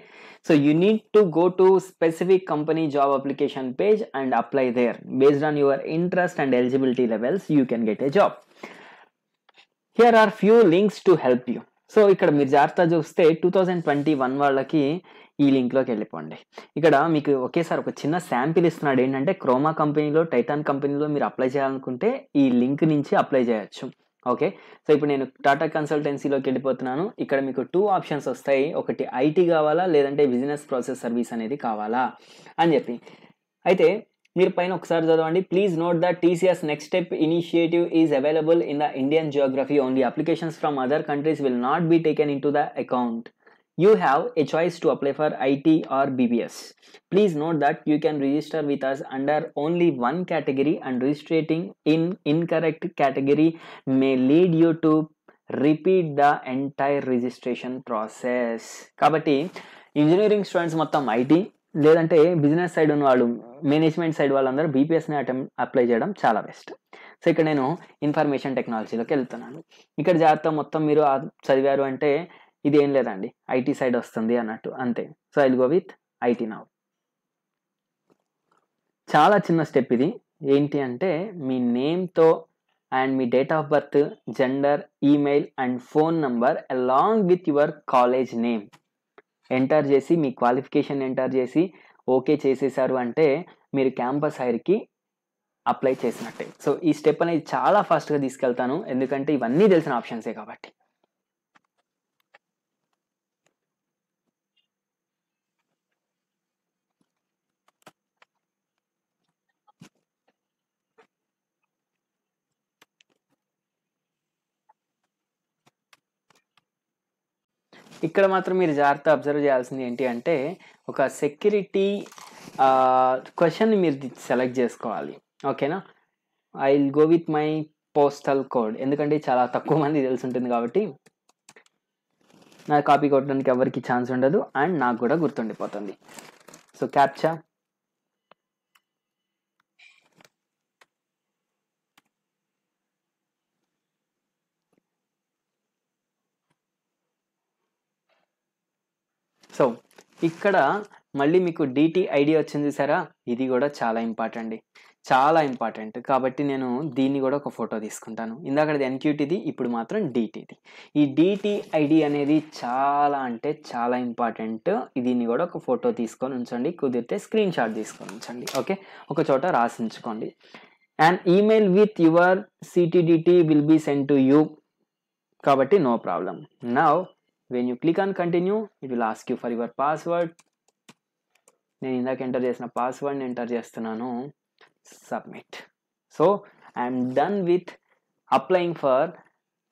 so you need to go to specific company job application page and apply there based on your interest and eligibility levels you can get a job here are few links to help you so ఇక్కడ మీరు జాగ్రత్త చూస్తే టూ థౌజండ్ ట్వంటీ వన్ వాళ్ళకి ఈ లింక్లోకి వెళ్ళిపోండి. ఇక్కడ మీకు ఒకేసారి ఒక చిన్న శాంపిల్ ఇస్తున్నాడు. ఏంటంటే క్రోమా కంపెనీలో టైటాన్ కంపెనీలో మీరు అప్లై చేయాలనుకుంటే ఈ లింక్ నుంచి అప్లై చేయొచ్చు. ఓకే? సో ఇప్పుడు నేను టాటా కన్సల్టెన్సీలోకి వెళ్ళిపోతున్నాను. ఇక్కడ మీకు టూ ఆప్షన్స్ వస్తాయి. ఒకటి ఐటీ కావాలా? లేదంటే బిజినెస్ ప్రాసెస్ సర్వీస్ అనేది కావాలా? అని చెప్పి. అయితే మీరు పైన ఒకసారి చదవండి please note that TCS next step initiative is available in the Indian geography only applications from other countries will not be taken into the account you have a choice to apply for IT or BBS. Please note that you can register with us under only one category and registering in incorrect category may lead you to repeat the entire registration process. కాబట్టి ఇంజనీరింగ్ స్టూడెంట్స్ మొత్తం ఐటీ లేదంటే బిజినెస్ సైడ్ ఉన్న వాళ్ళు మేనేజ్మెంట్ సైడ్ వాళ్ళందరూ బీపీఎస్ని అటెంప్ అప్లై చేయడం చాలా బెస్ట్ సో ఇక్కడ నేను ఇన్ఫర్మేషన్ టెక్నాలజీలోకి వెళ్తున్నాను. ఇక్కడ జాగ్రత్త మొత్తం మీరు చదివారు అంటే ఇది ఏం లేదండి ఐటీ సైడ్ వస్తుంది అన్నట్టు అంతే. So I go with IT now చాలా చిన్న స్టెప్ ఇది. ఏంటి అంటే మీ నేమ్తో and me date of birth gender email and phone number along with your college name enter చేసి మీ క్వాలిఫికేషన్ ఎంటర్ చేసి ఓకే చేసేసారు అంటే మీరు క్యాంపస్ హైర్కి అప్లై చేసినట్టే. సో ఈ స్టెప్ అనేది చాలా ఫాస్ట్గా తీసుకెళ్తాను. ఎందుకంటే ఇవన్నీ తెలిసిన ఆప్షన్సే కాబట్టి. ఇక్కడ మాత్రం మీరు జాగ్రత్త అబ్జర్వ్ చేయాల్సింది ఏంటి అంటే ఒక సెక్యూరిటీ క్వశ్చన్ మీరు సెలెక్ట్ చేసుకోవాలి. ఓకేనా I will go with my postal code ఎందుకంటే చాలా తక్కువ మంది తెలిసి ఉంటుంది కాబట్టి నా కాపీ కొట్టడానికి ఎవరికి ఛాన్స్ ఉండదు. అండ్ నాకు కూడా గుర్తుండిపోతుంది. సో క్యాప్చా సో ఇక్కడ మళ్ళీ మీకు డిటి ఐడి వచ్చింది సరా ఇది కూడా చాలా ఇంపార్టెంట్ చాలా ఇంపార్టెంట్. కాబట్టి నేను దీన్ని కూడా ఒక ఫోటో తీసుకుంటాను. ఇందాకది ఎన్క్యూటీది ఇప్పుడు మాత్రం డిటిది ఈ డిటి ఐడి అనేది చాలా అంటే చాలా ఇంపార్టెంట్. దీన్ని కూడా ఒక ఫోటో తీసుకొని ఉంచండి. కుదిరితే స్క్రీన్ షాట్ తీసుకొని ఉంచండి. ఓకే? ఒక చోట రాసి ఉంచుకోండి and email with your CT DT will be send to you కాబట్టి no problem. Now when you click on continue it will ask you for your password నేను ఇందాక ఎంటర్ చేసిన పాస్వర్డ్ని ఎంటర్ చేస్తున్నాను. Submit so I'm done with applying for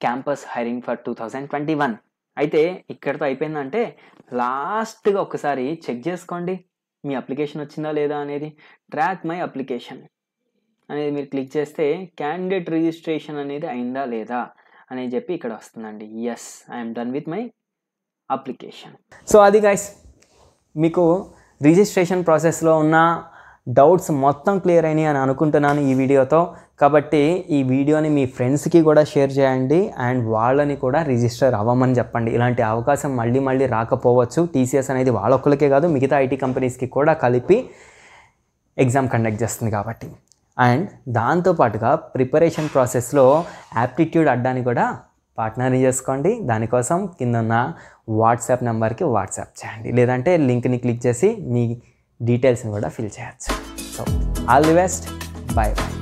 campus hiring for two thousand twenty one అయితే ఇక్కడితో అయిపోయిందంటే లాస్ట్గా ఒకసారి చెక్ చేసుకోండి. మీ అప్లికేషన్ వచ్చిందా లేదా అనేది. ట్రాక్ మై అప్లికేషన్ అనేది మీరు క్లిక్ చేస్తే క్యాండిడేట్ రిజిస్ట్రేషన్ అనేది అయిందా లేదా అని చెప్పి ఇక్కడ వస్తుందండి. Yes I'm done with my application. So అది గైస్ మీకు రిజిస్ట్రేషన్ ప్రాసెస్లో ఉన్న డౌట్స్ మొత్తం క్లియర్ అయినాయి అని అనుకుంటున్నాను ఈ వీడియోతో. కాబట్టి ఈ వీడియోని మీ ఫ్రెండ్స్కి కూడా షేర్ చేయండి అండ్ వాళ్ళని కూడా రిజిస్టర్ అవ్వమని చెప్పండి. ఇలాంటి అవకాశం మళ్ళీ మళ్ళీ రాకపోవచ్చు. టీసీఎస్ అనేది వాళ్ళొక్కరికే కాదు మిగతా ఐటీ కంపెనీస్కి కూడా కలిపి ఎగ్జామ్ కండక్ట్ చేస్తుంది కాబట్టి. అండ్ దాంతోపాటుగా ప్రిపరేషన్ ప్రాసెస్లో యాప్టిట్యూడ్ అడ్డాన్ని కూడా పార్ట్నర్ని చేసుకోండి. దానికోసం కింద ఉన్న వాట్సాప్ నెంబర్కి వాట్సాప్ చేయండి. లేదంటే లింక్ని క్లిక్ చేసి మీ డీటెయిల్స్ని కూడా ఫిల్ చేయొచ్చు. So all the best. Bye bye